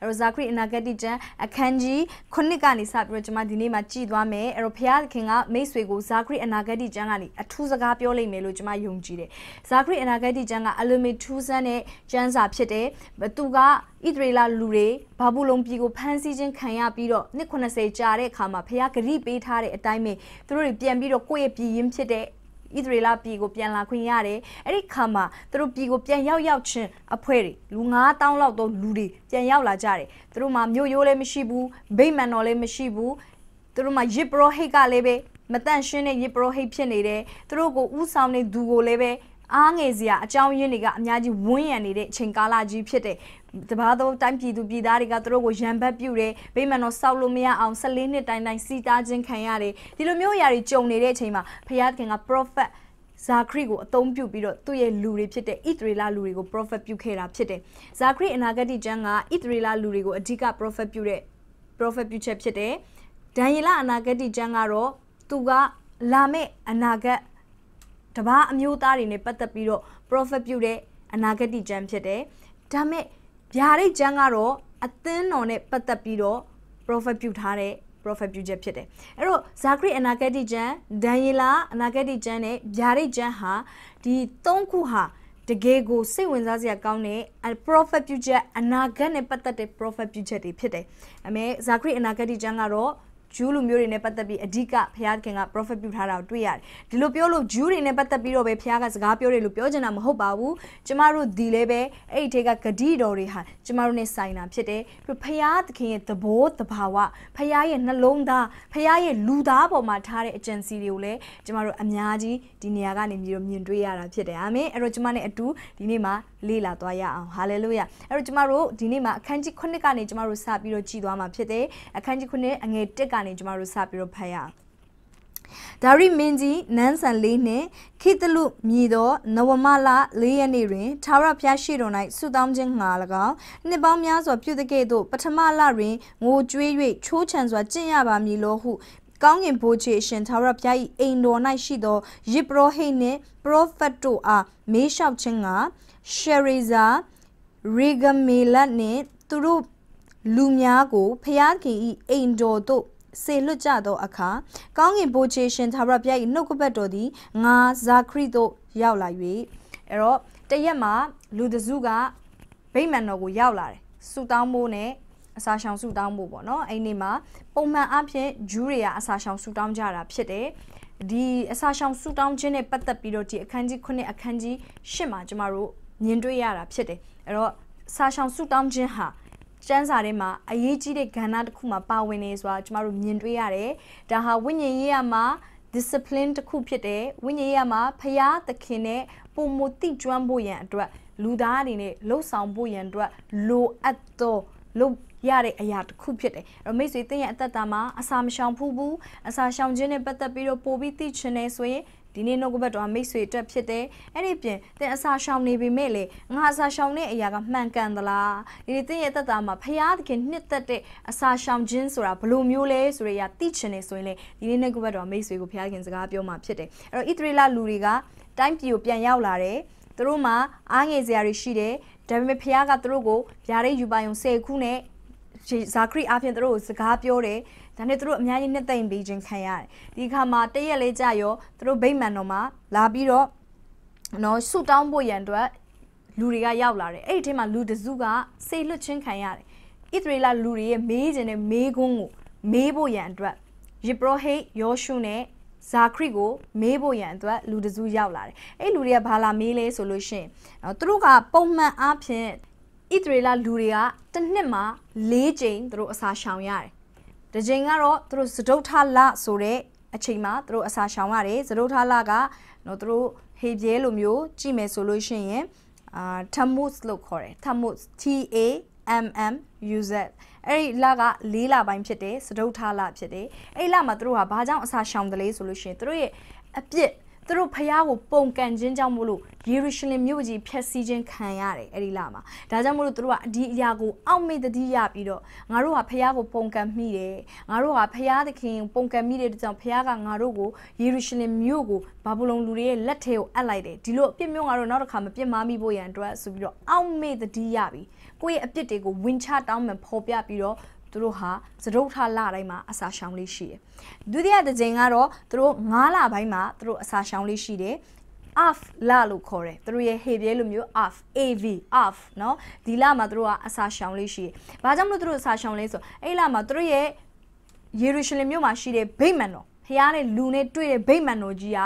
အဲ့တော့ဇာခရီအနာဂတ်ကျမ်းအခန်းကြီး9ကနေစပြီးတော့ကျွန်မဒီနေ့မှာကြည်သွားမယ်အဲ့တော့ဘုရားခင်ကမိတ်ဆွေကိုဇာခရီအနာဂတ်ကျမ်းကနေအထူးစကားပြောလိမ့်မယ်လို့ကျွန်မယုံကြည်တယ်ဇာခရီအနာဂတ်ကျမ်းကအလိုမီထူးဆန်းတဲ့ကျမ်းစာဖြစ်တယ်သူကဣသရေလလူတွေဘာဘူးလုံပြည်ကိုဖမ်းဆီးခြင်းခံရပြီးတော့နှစ်80ကြာတဲ့အခါမှာဘုရားဂရိပေးထားတဲ့အတိုင်းပဲသူတို့တွေပြန်ပြီးတော့ကိုယ့်ရဲ့ပြည်ရင်းဖြစ်တဲ့ ဣသရေလပြည်ကိုပြန်လာခွင့်ရတယ်အဲ့ဒီခါမှာသူတို့ပြည်ကိုပြန်ရောက်ရောက်ချင်းအဖွဲ့တွေလူ9000လောက်သောလူတွေပြန်ရောက်လာကြတယ်သူတို့မှာမြို့ရိုးလည်းမရှိဘူးဗိမ္မာန်တော်လည်းမရှိဘူးသူတို့မှာယစ်ပရောဟိတ်ကလည်းပဲမတန့်ရှင်းတဲ့ယစ်ပရောဟိတ်ဖြစ်နေတယ်သူတို့ကိုဥဆောင်နေသူကိုလည်းပဲအားငယ်စရာအကြောင်းရင်းတွေကအများကြီးဝန်းရံနေတဲ့အချိန်ကာလကြီးဖြစ်တဲ့ တဘာသောတိုင်းပြည်သူပြည်သားတွေကသူတို့ကိုရံဘတ်ပြုတယ်ဗိမာန်တော်စောက်လို့မရအောင်14နှစ်တိုင်တိုင်စီတားခြင်းခံရတယ်ဒီလိုမျိုးအရာတွေကြုံနေတဲ့အချိန်မှာဖခင်က prophet ဇာခရီကိုအသုံးပြုပြီးတော့သူ့ရဲ့လူတွေဖြစ်တဲ့ဣသရေလလူတွေကို prophet ပြုခဲ့တာဖြစ်တယ်။ဇာခရီအနာဂတ်ကျမ်းကဣသရေလလူတွေကိုအဓိက prophet ပြုတဲ့ prophet ပြုချက်ဖြစ်တယ်။ဒံယေလအနာဂတ်ကျမ်းကတော့သူကလာမယ့်အနာဂတ်တပားအမျိုးသားတွေနဲ့ပတ်သက်ပြီးတော့ prophet ပြုတဲ့အနာဂတ်ကျမ်းဖြစ်တယ်။ဒါမဲ့ ဗျာဒိတ်ကျမ်းကတော့အသင်းတော်နဲ့ပတ်သက်ပြီးတော့ prophet ပြုထားတဲ့ prophet ပြုချက်ဖြစ်တယ်အဲ့တော့ဇာခရီအနာဂတ်ကျမ်းဒံယေလအနာဂတ်ကျမ်းနဲ့ဗျာဒိတ်ကျမ်းဟာဒီ၃ခုဟာတကယ်ကိုစိတ်ဝင်စားစရာကောင်းတဲ့ prophet ပြုချက်အနာဂတ်နဲ့ပတ်သက်တဲ့ prophet ပြုချက်တွေဖြစ်တယ်အမေဇာခရီအနာဂတ်ကျမ်းကတော့ ဂျူးလူမျိုးတွေနဲ့ပတ်သက်ပြီးအဓိကဘုရားခင်က prophet ပြုထားတာကိုတွေ့ရတယ်ဒီလိုပြောလို့ဂျူးတွေနဲ့ပတ်သက်ပြီးတော့ပဲဘုရားကစကားပြောတယ်လို့ပြောချင်တာမဟုတ်ပါဘူးကျမတို့ဒီလည်းပဲအဲ့ဒီထဲကဂတိတော်တွေဟာကျမတို့နဲ့ဆိုင်တာဖြစ်တယ်ဘုရားသခင်ရဲ့သဘောတဘာဝဘုရားရဲ့နှလုံးသားဘုရားရဲ့လူသားပေါ်မှာထားတဲ့အကြံစီတွေကိုလည်းကျမတို့အများကြီးဒီနေရာကနေပြီးတော့မြင်တွေ့ရတာဖြစ်တယ်အာမင်အဲ့တော့ကျမနဲ့အတူဒီနေ့မှာလေ့လာသွားရအောင်ဟာလေလုယာအဲ့တော့ကျမတို့ဒီနေ့မှာအခန်းကြီး9ကနေကျမတို့စပြီးတော့ကြည်သွားမှာဖြစ်တယ်အခန်းကြီး9အငယ်1ကနေကျမတို့စပြီးတော့ဖတ်ရအောင်ဒါရိမင်းကြီးနန်းဆန်လေးနှင့်ခိတလုမြည်သောနဝမလ၄ရက်နေ့တွင်သာရဖျားရှိတော်၌ဆုတောင်းခြင်းငှာ၎င်းနှစ်ပေါင်းများစွာပြုတဲ့ကဲ့သို့ပထမလတွင်ငိုကြွေး၍ချိုးချံစွာကျင့်ရပါမည်လောဟုကောင်းကင်ဘိုးချေရှင်သာရဘုရား၏အိမ်တော်၌ရှိသောယစ်ပရောဟိတ်နှင့်ပရောဖက်တို့အားမေးလျှောက်ခြင်းကရှယ်ရီဇာရီဂမေလတ်နှင့်သူတို့လူများကိုဖျားခင်၏အိမ်တော်သို့ စေလွတ်ကြသောအခါကောင်းကင်ဘိုးချေရှင်သာရဘုရား၏နှုတ်ကပတ်တော်သည်ငါဇာခရီသို့ရောက်လာ၍အဲ့တော့တရက်မှာလူတစုကဗိမာန်တော်ကိုရောက်လာတယ်ဆူတောင်းဖို့နဲ့အစာရှောင်ဆူတောင်းဖို့ပေါ့နော်အဲ့ဒီမှာပုံမှန်အဖြစ်ဂျူးတွေကအစာရှောင်ဆူတောင်းကြတာဖြစ်တယ်ဒီအစာရှောင်ဆူတောင်းခြင်းနဲ့ပတ်သက်ပြီးတော့ဒီအခန်းကြီး9အခန်းကြီး10မှာကျမတို့မြင်တွေ့ရတာဖြစ်တယ်အဲ့တော့စာရှောင်ဆူတောင်းခြင်းဟာ ကျမ်းစာထဲမှာအရေးကြီးတဲ့ကဏ္ဍတစ်ခုမှာပါဝင်နေဆိုတာကျမတို့မြင်တွေ့ရတယ်။ဒါဟာဝိညာဉ်ရေးရမှာ discipline တစ်ခုဖြစ်တယ်။ဝိညာဉ်ရေးရမှာဖျားသခင်နဲ့ပုံမတိကျွမ်းဖို့ရန်အတွက်လူသားအနေနဲ့လှုပ်ဆောင်ဖို့ရန်အတွက်လိုအပ်သောလုပ်ရတဲ့အရာတစ်ခုဖြစ်တယ်။အဲ့တော့မိတ်ဆွေသင်ရဲ့အသက်တာမှာအစာမရှောင်ဘူးဘူးအစာရှောင်ခြင်းနဲ့ပတ်သက်ပြီးတော့ပို့ပြီးသိချင်နေဆိုရင် ဒီနေ့နှုတ်ကပတ်တော်မိတ်ဆွေအတွက်ဖြစ်တယ်အဲ့ဒီပြင်သင်အစာရှောင်နေပြီမဲ့လေငါအစာရှောင်တဲ့အရာကမှန်ကန်သလားဒီနေ့သင်ရဲ့သက်တာမှာဖရာသခင်နှစ်သက်တဲ့အစာရှောင်ခြင်းဆိုတာဘလို့မျိုးလဲဆိုတဲ့အရာသိချင်နေဆိုရင်လေဒီနေ့နှုတ်ကပတ်တော်မိတ်ဆွေကိုဖရာသခင်စကားပြောမှာဖြစ်တယ်အဲ့တော့ဣသရေလလူတွေကတိုင်းပြည်ကိုပြန်ရောက်လာတယ်သူတို့မှာအားငယ်စရာတွေရှိတယ်ဒါပေမဲ့ဖခင်ကသူတို့ကိုဗျာဒိတ်ယူပါယုံ၁၀ခုနဲ့ ဇာခရီအားဖြင့်သူတို့ကိုစကားပြောတယ်ဒါနဲ့သူတို့အများကြီးနှစ်သိမ့်ပေးခြင်းခံရတယ်ဒီခါမှာတရက်လေးကြာရောသူတို့ဗိမ္မာန်တော်မှာလာပြီးတော့နော်ဆူတောင်းဖို့ရန်အတွက်လူတွေကရောက်လာတယ်အဲ့ဒီထဲမှာလူတစုကစေလွတ်ချင်းခံရတယ်ဣသရေလလူတွေရဲ့မေးခြင်းနဲ့မေးခွန်းကိုမေးဖို့ရန်အတွက်ယေဘရဟိတ်ယောရှုနဲ့ဇာခရီကိုမေးဖို့ရန်အတွက်လူတစုရောက်လာတယ်အဲ့လူတွေကဘာလာမေးလဲဆိုလို့ရှိရင်သူတို့ကပုံမှန်အားဖြင့် ဣသရေလလူတွေကတစ်နှစ်မှာ၄ကြိမ်သူတို့အစာရှောင်ရတယ်တစ်ကြိမ်ကတော့သူတို့စဒုထလဆိုတဲ့အချိန်မှာသူတို့အစာရှောင်ရတယ်စဒုထလကနော်သူတို့ဟေပြဲလိုမျိုးကြည့်မယ်ဆိုလို့ရှိရင်အာထမုစ်လို့ခေါ်တယ်ထမုစ် T A M M U Z အဲ့ဒီလက၄လပိုင်းဖြစ်တယ်စဒုထလဖြစ်တယ်အဲ့ဒီလမှာသူတို့ဟာဘာကြောင့်အစာရှောင်တယ်လဲဆိုလို့ရှိရင်သူတို့ရဲ့အပြစ် သူတို့ဖျားကိုပုံကန်ခြင်းကြောင့်မို့လို့ယေရုရှလင်မြို့ကြီးဖျက်ဆီးခြင်းခံရတယ်အဲ့ဒီလမှာဒါကြောင့်မို့လို့သူတို့ကဒီအရာကိုအောက်မေ့တတိရပြီးတော့ငါတို့ကဖျားကိုပုံကန်မိတယ်ငါတို့ကဖျားသခင်ပုံကန်မိတဲ့ကြောင့်ဖျားကငါတို့ကိုယေရုရှလင်မြို့ကိုဘာဗုလုန်လူတွေရဲ့လက်ထဲကိုအပ်လိုက်တယ်ဒီလိုအပြစ်မျိုးငါတို့နောက်တစ်ခါမပြစ်မှားမိဖို့ရန်အတွက်ဆိုပြီးတော့အောက်မေ့တတိရပြီးကိုယ့်ရဲ့အပြစ်တွေကိုဝင်ချတောင်းမှဖော်ပြပြီးတော့ သူတို့ဟာသရုပ်ထလတိုင်းမှာအစာရှောင်လေးရှိတယ်။ဒုတိယတစ်ကြိမ်ကတော့သူတို့9လပိုင်းမှာသူတို့အစာရှောင်လေးရှိတယ်။ af လာလို့ခေါ်တယ်သူတို့ရဲ့ Hebrew လိုမျိုး af av af เนาะဒီလမှာသူတို့ကအစာရှောင်လေးရှိတယ်။ဘာကြောင့်မလို့သူတို့အစာရှောင်လဲဆိုအဲ့လမှာသူတို့ရဲ့ယေရုရှလင်မြို့မှာရှိတဲ့ဗိမာန်တော်ဖျားနဲ့လူနဲ့တွေ့တဲ့ဗိမာန်တော်ကြီးက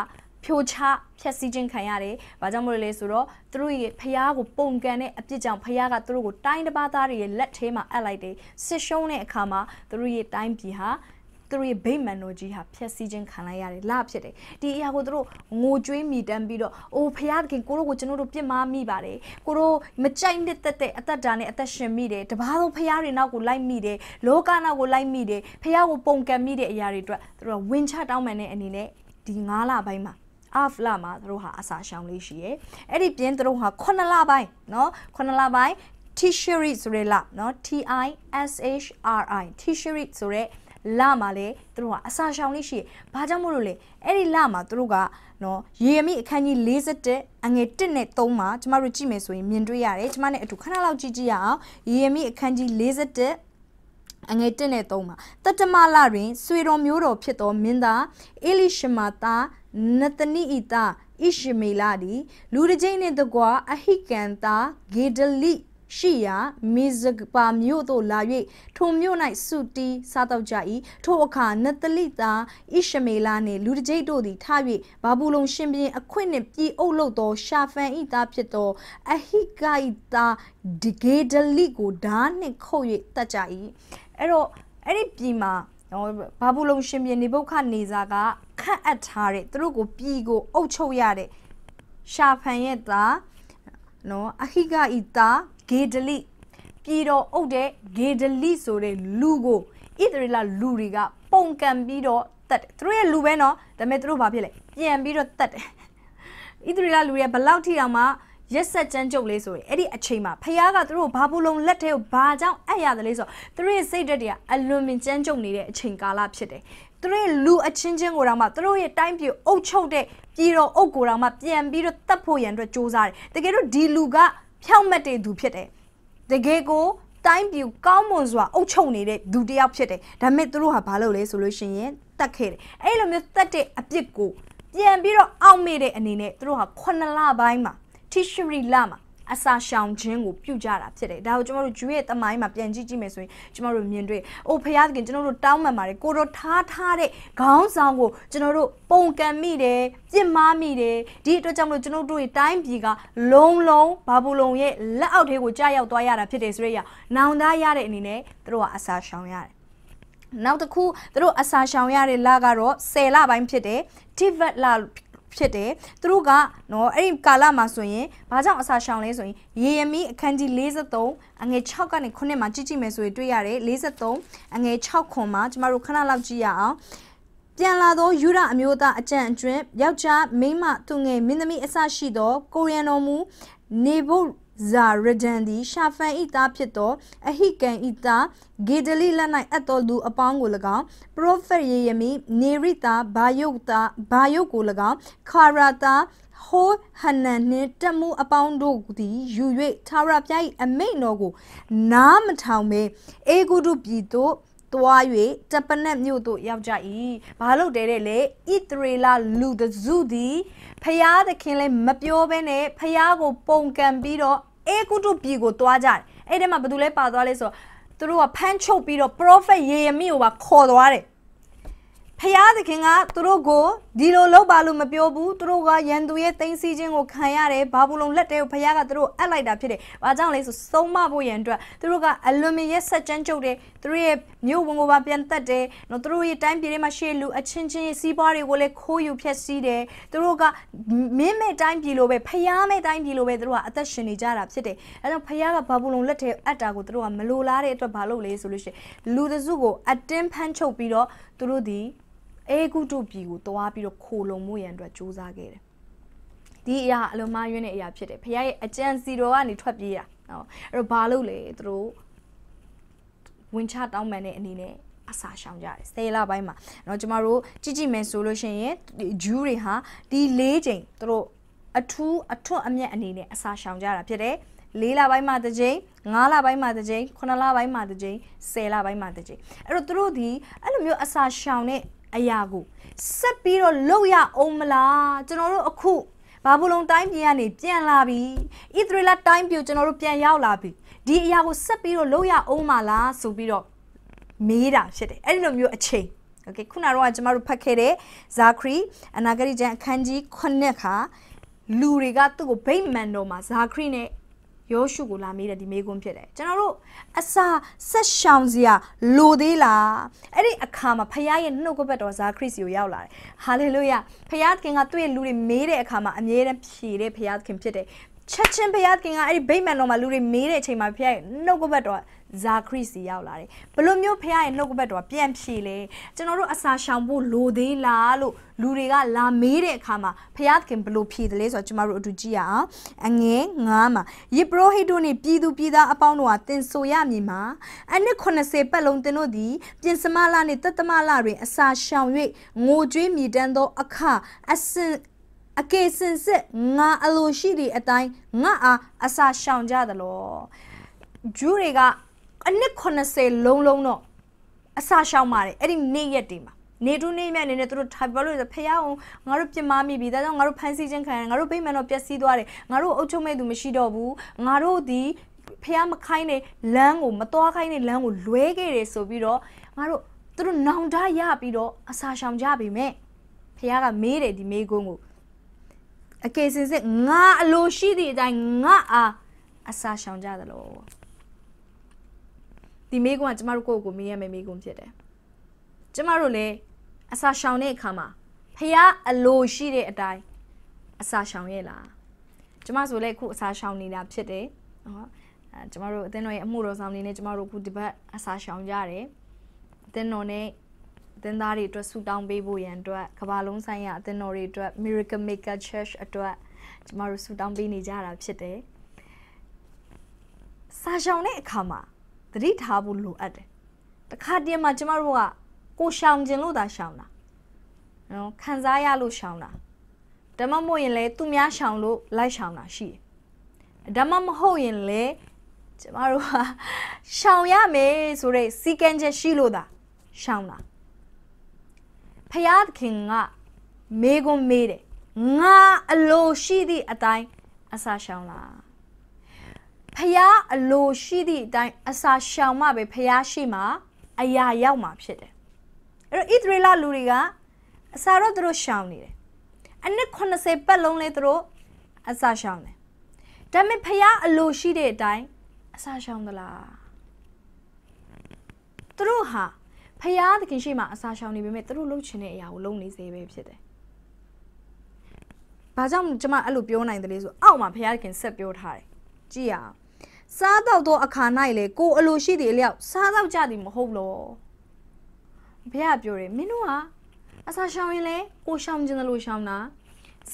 ဖြိုချဖျက်ဆီးခြင်းခံရတယ်။ဘာကြောင့်မလို့လဲဆိုတော့သူတို့ရဲ့ဖျားကိုပုံကန်တဲ့အပြစ်ကြောင့်ဖျားကသူတို့ကိုတိုင်းတစ်ပါးသားတွေရဲ့လက်ထဲမှာအပ်လိုက်တယ်။စစ်ရှုံးတဲ့အခါမှာသူတို့ရဲ့တိုင်းပြည်ဟာသူတို့ရဲ့ဗိမာန်တော်ကြီးဟာဖျက်ဆီးခြင်းခံလိုက်ရတယ်လဖြစ်တယ်ဒီအရာကိုသူတို့ငိုကြွေးမိတမ်းပြီးတော့အိုဖခင်သခင်ကိုတို့ကိုကျွန်တော်တို့ပြစ်မှားမိပါတယ်ကိုတို့မကြိုက်နှစ်သက်တဲ့အသက်တာနဲ့အသက်ရှင်မိတယ်တပားသောဖခင်တွေနောက်ကိုလိုက်မိတယ်လောကနောက်ကိုလိုက်မိတယ်ဖခင်ကိုပုံကံမိတဲ့အရာတွေအတွက်သူတို့ဝင်ချတောင်းပန်တဲ့အနေနဲ့ဒီ9လပိုင်းမှာ အာဖလာမှာသူတို့ဟာအစာရှောင်လေးရှိရယ်အဲ့ဒီပြင်းသူတို့ဟာ9လပိုင်းเนาะ9လပိုင်း Tishri ဆိုရဲလเนาะ T I S H R I Tishri ဆိုရဲလမှာလေသူတို့ကအစာရှောင်လေးရှိဘာကြောင့်မို့လို့လဲအဲ့ဒီလမှာသူတို့ကနော်ရေယမိအခန်းကြီး47အငယ်1နဲ့3မှာကျမတို့ကြည့်မယ်ဆိုရင်မြင်တွေ့ရတယ်ကျမနဲ့အတူခဏလောက်ကြည့်ကြည့်ရအောင်ရေယမိအခန်းကြီး47 အငယ်1နဲ့3မှာတတမလတွင်ဆွေတော်မျိုးတော်ဖြစ်သောမင်းသားအေလိရှမာသားနသနိဤသားဣရှမေလဒီလူတစ်ကျိန်းနှင့်တကွာအဟိကန်သားဂေဒလိရှိရာမေဇပါမြို့သို့လာ၍ထိုမြို့၌စုတီးစားတော့ကြ၏ထိုအခါနတလိသားဣရှမေလနှင့်လူတကြိတ်တို့သည်ထ၍ဘာဘူးလုံရှင်ပြန်အခွင့်နှင့်ပြည်အုပ်လို့သောရှာဖန်ဤသားဖြစ်သောအဟိကဤသားဒီဂေဒလိကိုဓာနှင့်ခုတ်၍တတ်ကြ၏ အဲ့တော့အဲ့ဒီပြည်မှာနော်ဘာဘူးလုံရှင်ပြန်နေဘုခနေစာကခန့်အပ်ထားတဲ့သူတို့ကိုပြည်ကိုအုပ်ချုပ်ရတဲ့ရှာဖန်ရဲ့သားနော်အဟိကဤသားဂေဒလိပြည်တော်အုပ်တဲ့ဂေဒလိဆိုတဲ့လူကိုဣသရေလလူတွေကပုံကံပြီးတော့တတ်တယ်သူတို့ရဲ့လူပဲเนาะဒါပေမဲ့သူတို့ဘာဖြစ်လဲပြန်ပြီးတော့တတ်တယ်ဣသရေလလူတွေကဘလောက်ထိတောင်မှ ရက်ဆက်ကြမ်းကြုတ်လေးဆိုရင်အဲ့ဒီအချိန်မှာဖခင်ကသူတို့ဘာဘူးလုံးလက်ထဲကိုဘာကြောင့်အပ်ရတယ်လဲဆိုတော့သူတို့ရဲ့စိတ်ဓာတ်တွေကအလွန်ပင်ကြမ်းကြုတ်နေတဲ့အချိန်ကာလဖြစ်တယ်သူတို့ရဲ့လူအချင်းချင်းကိုတောင်မှသူတို့ရဲ့တိုင်းပြည်အုပ်ချုပ်တဲ့ပြည်တော်အုပ်ကိုတောင်မှပြန်ပြီးတော့တတ်ဖို့ရန်အတွက်စ조사တယ်တကယ်တော့ဒီလူကဖြောင့်မတ်တဲ့သူဖြစ်တယ်တကယ်ကိုတိုင်းပြည်ကောင်းမွန်စွာအုပ်ချုပ်နေတဲ့ဒုတယောက်ဖြစ်တယ်ဒါပေမဲ့သူတို့ဟာဘာလုပ်လဲဆိုလို့ရှိရင်တတ်ခဲ့တယ်အဲ့လိုမျိုးတတ်တဲ့အပြစ်ကိုပြန်ပြီးတော့အောက်မေ့တဲ့အနေနဲ့သူတို့ဟာ9လပိုင်းမှာ ထိရှရီလမှာအစာရှောင်ခြင်းကိုပြုကြတာဖြစ်တယ်ဒါကိုကျွန်တော်တို့ဂျူးရဲ့တမိုင်းမှာပြန်ကြည့်ကြည့်မယ်ဆိုရင်ကျွန်တော်တို့မြင်တွေ့အိုဖယားသခင်ကျွန်တော်တို့တောင်းပန်ပါတယ်ကိုတော့ထားထားတဲ့ခေါင်းဆောင်ကိုကျွန်တော်တို့ပုံကံမိတယ်ပြစ်မှားမိတယ်ဒီအတွက်ကြောင့်မလို့ကျွန်တော်တို့ရဲ့တိုင်းပြည်ကလုံးလုံးဘာဘူးလုံရဲ့လက်အောက်ထဲကိုကြာရောက်သွားရတာဖြစ်တယ်ဆိုရရနောင်သားရတဲ့အနေနဲ့သူတို့ကအစာရှောင်ရတယ်နောက်တစ်ခုသူတို့အစာရှောင်ရတဲ့လကတော့10လပိုင်းဖြစ်တယ် Tivet လ ဖြစ်တယ်သူတို့ကနော်အဲ့ဒီကာလမှာဆိုရင်ဘာကြောင့်အစာရှောင်လဲဆိုရင်ရေယမီအခန်းကြီး53အငယ်6ကနေ9မှာကြည့်ကြည့်မယ်ဆိုရင်တွေ့ရတယ်53အငယ်6ခွန်မှာကျမတို့ခဏလောက်ကြည့်ရအောင်ပြန်လာသောယူရအမျိုးသားအကြံအကျွန်းယောက်ျားမိန်းမသူငယ်မင်းသမီးအစရှိသောကိုရီးယန်တော်မူနေဘု ဇာရဒန်သည်ရှာဖန်ဤသားဖြစ်သောအဟိကန်ဤသားဂေဒလိလက်၌အပ်တော်သူအပေါင်းကို၎င်းပရောဖက်ယေရမိနေရိတာဘာယုတ်တာဘာယုတ်ကို၎င်းခါရာတာဟိုဟနန်နှင့်တမှုအပေါင်းတို့သည်ယူ၍သာရပြိုင်အမိန်တော်ကိုနားမထောင်ပဲအေဂုတုပြည်သို့သွား၍တပနက်မြို့သို့ရောက်ကြ၏ဘာလို့တဲတဲ့လေဣသရေလလူတစုသည်ဖျားသခင်လည်းမပြောဘဲနဲ့ဖျားကို ပုံကံပြီးတော့ အေကုတုပြည်ကိုတွားကြတယ်အဲ့ဒီမှာဘယ်သူလဲပါသွားလဲဆိုတော့သူတို့ကဖမ်းချုပ်ပြီးတော့ prophet ယေရမိကိုပါခေါ်သွားတယ်ဖျားသခင်ကသူတို့ကိုဒီလိုလုပ်ပါလို့မပြောဘူးသူတို့ကရန်သူရဲ့တင်းစီခြင်းကိုခံရတယ်ဘာဘူးလုံးလက်တဲကိုဖျားကသူတို့အပ်လိုက်တာဖြစ်တယ်။ဘာကြောင့်လဲဆိုစုံမဖို့ရန်အတွက်သူတို့ကအလွန်မြရဲ့ဆက်ကြမ်းကြုတ်တယ်သူတို့ရဲ့မြို့ဝန်ကိုပါပြန်တက်တယ်နော်သူတို့ရဲ့တိုင်းပြည်တွေမှာရှေ့လူအချင်းချင်းစီးပွားတွေကိုလည်းခိုးယူဖျက်ဆီးတယ်သူတို့ကမင်းမဲ့တိုင်းပြည်လိုပဲဖျားမဲ့တိုင်းပြည်လိုပဲသူတို့ကအသက်ရှင်နေကြတာဖြစ်တယ်။အဲကြောင့်ဖျားကဘာဘူးလုံးလက်ထဲအပ်တာကိုသူတို့ကမလိုလားတဲ့အတွက်ဘာလုပ်လဲဆိုလို့ရှိရင်လူတစုကိုအတင်းဖမ်းချုပ်ပြီးတော့သူတို့ဒီ အဲဂုတုပြည်ကိုတွားပြီးတော့ခိုလုံမှုရန်အတွက်စူးစမ်းခဲ့တယ်ဒီအရာအလုံးမယွင်းတဲ့အရာဖြစ်တယ်ဖခင်ရဲ့အကြံစီတော်ကနေထွက်ပြေးတာနော်အဲ့တော့ဘာလို့လဲသူတို့ဝင်ချတောင်းပန်တဲ့အနေနဲ့အစာရှောင်ကြတယ်ဆယ်လပိုင်းမှာเนาะကျမတို့ကြည့်ကြည့်မယ်ဆိုလို့ရှိရင်ဂျူးတွေဟာဒီ၄ချိန်သူတို့အထူးအထွတ်အမြတ်အနေနဲ့အစာရှောင်ကြတာဖြစ်တယ်၄လပိုင်းမှာတစ်ကြိမ်၅လပိုင်းမှာတစ်ကြိမ်9လပိုင်းမှာတစ်ကြိမ်10လပိုင်းမှာတစ်ကြိမ်အဲ့တော့သူတို့ဒီအဲ့လိုမျိုးအစာရှောင်တဲ့ အရာကိုဆက်ပြီးတော့လုပ်ရအောင်မလားကျွန်တော်တို့အခုဘာဘူးလုံတိုင်းပြည်ကနေပြန်လာပြီဣသရေလတိုင်းပြည်ကျွန်တော်တို့ပြန်ရောက်လာပြီဒီအရာကိုဆက်ပြီးတော့လုပ်ရအောင်မလားဆိုပြီးတော့မေးတာဖြစ်တယ်အဲ့ဒီလိုမျိုးအချိန်โอเคခုနကတော့ကျမတို့ဖတ်ခဲ့တဲ့ဇာခရီအနာဂတိကျမ်းအခန်းကြီး9ခါလူတွေကသူ့ကိုဗိမ့်မန်တော်မှာဇာခရီနဲ့ ယောရှုကိုလာမေးတဲ့ဒီမေးခွန်းဖြစ်တယ်ကျွန်တော်တို့အစာဆက်ရှောင်စရာလိုသေးလားအဲ့ဒီအခါမှာဖခင်ရဲ့နှုတ်ကပတ်တော်ဇာခရစ်စီကိုရောက်လာတယ်ဟာလေလုယဖခင်ကသူ့ရဲ့လူတွေမေးတဲ့အခါမှာအမြဲတမ်းဖြေတဲ့ဖခင်ဖြစ်တယ်ချက်ချင်းဘုရားခင်ကအဲ့ဒီဗိမ္မာန်တော်မှာလူတွေမေးတဲ့အချိန်မှာဘုရားရဲ့နှုတ်ကပတ်တော် ဇာခရစ်စီရောက်လာတယ်ဘလို့မျိုးဘုရားရဲ့နှုတ်ကပတ်တော်ပြန်ဖြေလဲကျွန်တော်တို့အစာရှောင်ဖို့လိုသေးလားလို့လူတွေကလာမေးတဲ့အခါမှာဘုရားခင်ဘလို့ဖြေတယ်လဲဆိုတော့ကျွန်တော်တို့အတူကြည့်ရအောင်အငယ်9မှာယေဘရဟိတို့နဲ့ပြည်သူပြည်သားအပေါင်းတို့ဟာတင်ဆိုရမည်မှာအနှစ်80ပတ်လုံးတင်တို့သည်ပြင်စမလာနှင့်တသမလာတွင်အစာရှောင်၍ငိုကြွေးမြည်တမ်းသောအခအစင်အကေစင်စစ်ငါအလိုရှိသည့်အတိုင်းငါအားအစာရှောင်ကြသလိုဂျူးတွေက အနစ်80လုံးလုံးတော့အစာရှောင်ပါတယ်အဲ့ဒီနေ့ရက်တွေမှာနေတူးနေမြတ်နေနဲ့သူတို့ထိုင်ပါလို့ဖះအောင်ငါတို့ပြင်မမိပြီဒါကြောင့်ငါတို့ဖန်ဆီးခြင်းခံရငါတို့ဗိမာန်တော့ပျက်စီးသွားတယ်ငါတို့အုပ်ချုပ်မဲ့သူမရှိတော့ဘူးငါတို့ဒီဖះမခိုင်းတဲ့လမ်းကိုမသွားခိုင်းတဲ့လမ်းကိုလွဲခဲ့တယ်ဆိုပြီးတော့ငါတို့သူတို့နောင်တရပြီးတော့အစာရှောင်ကြပြီမဲ့ဖះကမေးတယ်ဒီမေးခွန်းကိုအကေစင်စစ်ငါအလိုရှိသည့်အတိုင်းငါအားအစာရှောင်ကြသလို ဒီမိကွန်းကကျမတို့ကိုယ့်ကိုမေးရမယ့်မိကွန်းဖြစ်တယ်ကျမတို့လည်းအစာရှောင်တဲ့အခါမှာဖះအလိုရှိတဲ့အတိုင်းအစာရှောင်ရဲ့လားကျမဆိုလည်းအခုအစာရှောင်နေတာဖြစ်တယ်နော်အဲကျမတို့အသင်းတော်ရဲ့အမှုတော်ဆောင်နေနဲ့ကျမတို့အခုဒီဘက်အစာရှောင်ကြတယ်အသင်းတော်နဲ့အသင်းသားတွေအတွက်ဆူတောင်းပေးဖို့ရန်အတွက်ကဘာလုံးဆိုင်ရာအသင်းတော်တွေအတွက် Miracle Maker Church အတွက်ကျမတို့ဆူတောင်းပေးနေကြတာဖြစ်တယ်စာရှောင်တဲ့အခါမှာ သတိထားဖို့လိုအပ်တယ်တခါတည်းမှာကျမတို့ကကိုရှောင်ခြင်းလို့သာရှောင်တာနော်ခံစားရလို့ရှောင်တာဓမ္မမို့ရင်လေသူများရှောင်လို့လိုက်ရှောင်တာရှိတယ်ဓမ္မမဟုတ်ရင်လေကျမတို့ကရှောင်ရမယ်ဆိုတဲ့စီကံချက်ရှိလို့သာရှောင်တာဖယားခင်ကမေကွန်မေးတယ်ငါအလိုရှိသည့်အတိုင်းအစာရှောင်လား ဖယားအလိုရှိသည့်အတိုင်းအစာရှောင်မှပဲဖယားရှိမှအရာရောက်မှာဖြစ်တယ်အဲ့တော့ဣသရေလလူတွေကအစာတော့သူတို့ရှောင်နေတယ်အနည်း80ပတ်လုံးလဲသူတို့အစာရှောင်တယ်ဒါပေမဲ့ဖယားအလိုရှိတဲ့အတိုင်းအစာရှောင်သလားသူတို့ဟာဖယားသခင်ရှိမှအစာရှောင်နေပေမဲ့သူတို့လုပ်ချင်တဲ့အရာကိုလုပ်နေစေပဲဖြစ်တယ်ဘာကြောင့်ကျွန်မအဲ့လိုပြောနိုင်တယ်လဲဆိုအောက်မှာဖယားသခင်ဆက်ပြောထားတယ်ကြည့်ရအောင် စားတော့သောအခါ၌လေကိုအလိုရှိသည့်အလျောက်စားတော့ကြသည်မဟုတ်လောဘုရားပြောတယ်မင်းတို့ကအစာရှောင်ရင်လေကိုရှောင်ခြင်းတယ်လို့ရှောင်တာ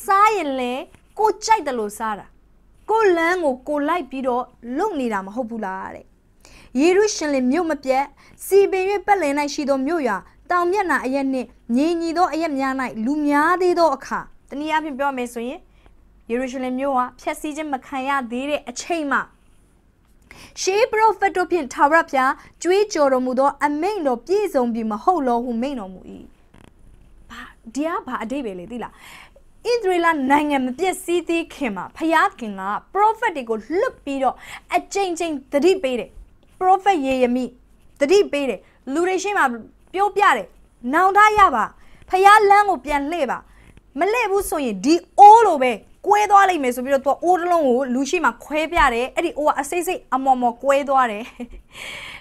စားရင်လေကိုကြိုက်တယ်လို့စားတာကိုလမ်းကိုကိုလိုက်ပြီးတော့လုံနေတာမဟုတ်ဘူးလားတဲ့ယေရုရှလင်မြို့မပြတ်စီပင်၍ပတ်လည်၌ရှိသောမြို့ရွာတောင်မျက်နှာအရက်နှင့်ငြိမ်ညီသောအရက်များ၌လူများသေးသောအခါတနည်းအားဖြင့်ပြောမယ်ဆိုရင်ယေရုရှလင်မြို့ဟာဖျက်ဆီးခြင်းမခံရသေးတဲ့အချိန်မှာ ရှေးပရောဖက်တို့ဖြင့်ထာဝရဘုရားကြွေးကြော်တော်မူသော အမိန့်တော်ပြည့်စုံပြီမဟုတ်လောဟုမိန့်တော်မူ၏ဘာဒီကဘာအတိတ်ပဲလေသိလားဣသရေလနိုင်ငံမပြည့်စည်သေးခင်မှာဖျားခင်ကပရောဖက်တွေကိုလွတ်ပြီးတော့အကြိမ်ကြိမ်သတိပေးတယ်ပရောဖက်ယေရမိသတိပေးတယ်လူတွေရှိမှပြောပြတယ်နောင်တရပါဖျားလမ်းကိုပြန်လှည့်ပါမလှည့်ဘူးဆိုရင်ဒီအိုးလိုပဲ ကွဲသွားလိမ့်မယ်ဆိုပြီးတော့သူကအိုးတစ်လုံးကိုလူရှိမှခွဲပြတယ်အဲ့ဒီအိုးကအစိမ့်စိမ့်အမော်မော်ကွဲသွားတယ်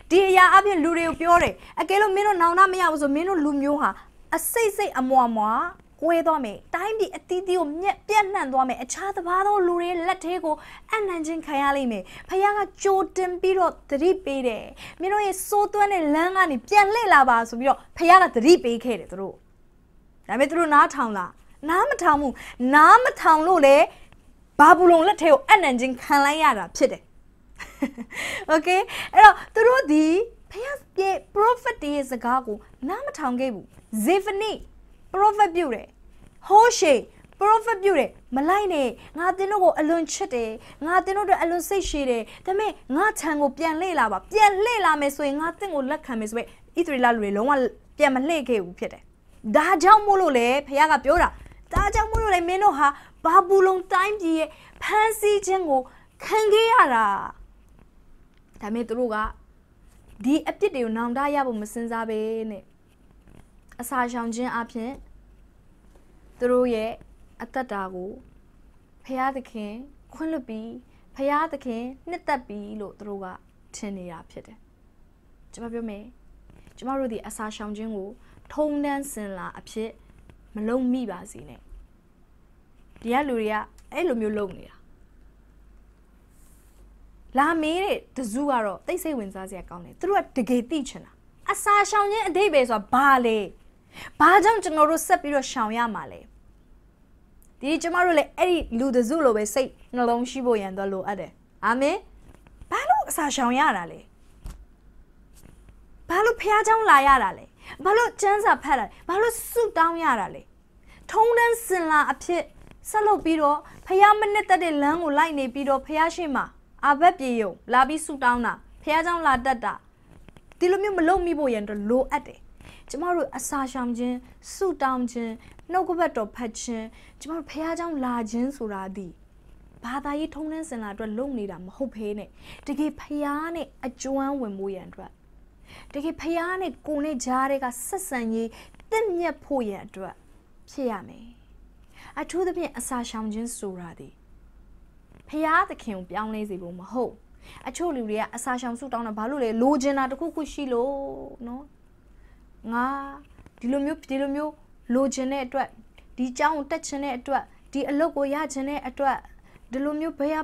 ဒီအရာအပြင်လူတွေကိုပြောတယ်အကယ်လို့မင်းတို့နောင်တမရဘူးဆိုမင်းတို့လူမျိုးဟာအစိမ့်စိမ့်အမော်မော်ကွဲသွားမယ်တိုင်းပြည်အသီးသီးကိုမြက်ပြတ်နှံ့သွားမယ်အခြားတစ်ပါးသောလူတွေလက်ထဲကိုအနံ့ချင်းခံရလိမ့်မယ်ဖခင်ကကြိုတင်ပြီးတော့သတိပေးတယ်မင်းတို့ရဲ့စိုးသွမ်းတဲ့လမ်းကနေပြန်လှည့်လာပါဆိုပြီးတော့ဖခင်ကသတိပေးခဲ့တယ်သူတို့ဒါပေမဲ့သူတို့နားထောင်လား နားမထောင်ဘူးနားမထောင်လို့လေဘာဘူးလုံလက်ထဲကိုအနံ့ချင်းခံလိုက်ရတာဖြစ်တယ်။ Okay အဲ့တော့သူတို့ဒီဖယားပြ prophet တွေရဲ့စကားကိုနားမထောင်ခဲ့ဘူး။ Zephany prophet ပြုတယ်။ Hoshe prophet ပြုတယ်မလိုက်နဲ့ငါတင်းတို့ကိုအလွန်ချစ်တယ်ငါတင်းတို့အတွက်အလွန်စိတ်ရှည်တယ်ဒါပေမဲ့ငါခြံကိုပြန်လှည့်လာပါပြန်လှည့်လာမယ်ဆိုရင်ငါတင့်ကိုလက်ခံမယ်ဆိုပေဣသရေလလူတွေလုံးဝပြန်မလှည့်ခဲ့ဘူးဖြစ်တယ်ဒါကြောင့်မို့လို့လေဖခင်ကပြောတာ ဒါကြောင့်မို့လို့လေမင်းတို့ဟာဘာဘူးလုံတိုင်းပြည်ရဲ့ဖန်ဆီးခြင်းကိုခံခဲ့ရတာဒါပေမဲ့သူတို့ကဒီအပြစ်တွေကိုနောင်တရဖို့မစင်စားပဲနဲ့အစာရှောင်ခြင်းအပြင်သူတို့ရဲ့အသက်တာကိုဖရာသခင်ခွင့်လွတ်ပြီးဖရာသခင်နှစ်သက်ပြီးလို့သူတို့ကထင်နေတာဖြစ်တယ်ကျွန်မပြောမယ်ကျွန်မတို့ဒီအစာရှောင်ခြင်းကိုထုံတန်းစင်လာအဖြစ်မလုံမိပါစေနဲ့ ဒီကလူတွေကအဲ့လိုမျိုးလုပ်နေတာလာမေးတဲ့တစုကတော့တိတ်ဆိတ်ဝင်စားစရာကောင်းတယ်သူတို့ကတကယ်သိချင်တာအစာရှောင်ခြင်းအတိတ်ပဲဆိုတာဘာလဲဘာကြောင့်ကျွန်တော်တို့ဆက်ပြီးတော့ရှောင်ရမှာလဲဒီကျမတို့လည်းအဲ့ဒီလူတစုလိုပဲစိတ်နှလုံးရှိဖို့ရန်တော့လိုအပ်တယ်အာမင်ဘာလို့အစာရှောင်ရတာလဲဘာလို့ဖះเจ้าလာရတာလဲဘာလို့ကျန်းစာဖတ်တာလဲဘာလို့ဆုတောင်းရတာလဲထုံးတန်းစင်လာအဖြစ် ဆက်လုပ်ပြီးတော့ဖះမနစ်သက်တဲ့လမ်းကိုလိုက်နေပြီးတော့ဖះရှိမှာအာဘက်ပြေယုံလာပြီးဆုတောင်းတာဖះเจ้าလာတတ်တာဒီလိုမျိုးမလုပ်မိဖို့ရန်တော့လိုအပ်တယ်ကျမတို့အစာရှောင်ခြင်းဆုတောင်းခြင်းနှုတ်ကပတ်တော်ဖတ်ခြင်းကျမတို့ဖះเจ้าလာခြင်းဆိုတာဒီဘာသာရေးထုံးတန်းစင်လာအတွက်လုပ်နေတာမဟုတ်ဖ ೇನೆ တကယ်ဖះနဲ့အကျွမ်းဝင်မှုရန်အတွက်တကယ်ဖះနဲ့ကိုနဲ့ကြားတဲ့ကဆက်ဆံရေးတင့်မြတ်ဖို့ရန်အတွက်ဖြစ်ရမယ် အထူးသဖြင့်အစာရှောင်ခြင်းဆိုတာသည်ဖျားသခင်ကိုပြောင်းလဲစေဖို့မဟုတ်အချို့လူတွေကအစာရှောင်ဆုတောင်းတာဘာလို့လဲလိုချင်တာတခုခုရှိလို့နော်ငါဒီလိုမျိုးဒီလိုမျိုးလိုချင်တဲ့အတွက်ဒီအကြောင်းကိုတက်ချင်တဲ့အတွက်ဒီအလုပ်ကိုရချင်တဲ့အတွက်ဒီလိုမျိုးဘယ်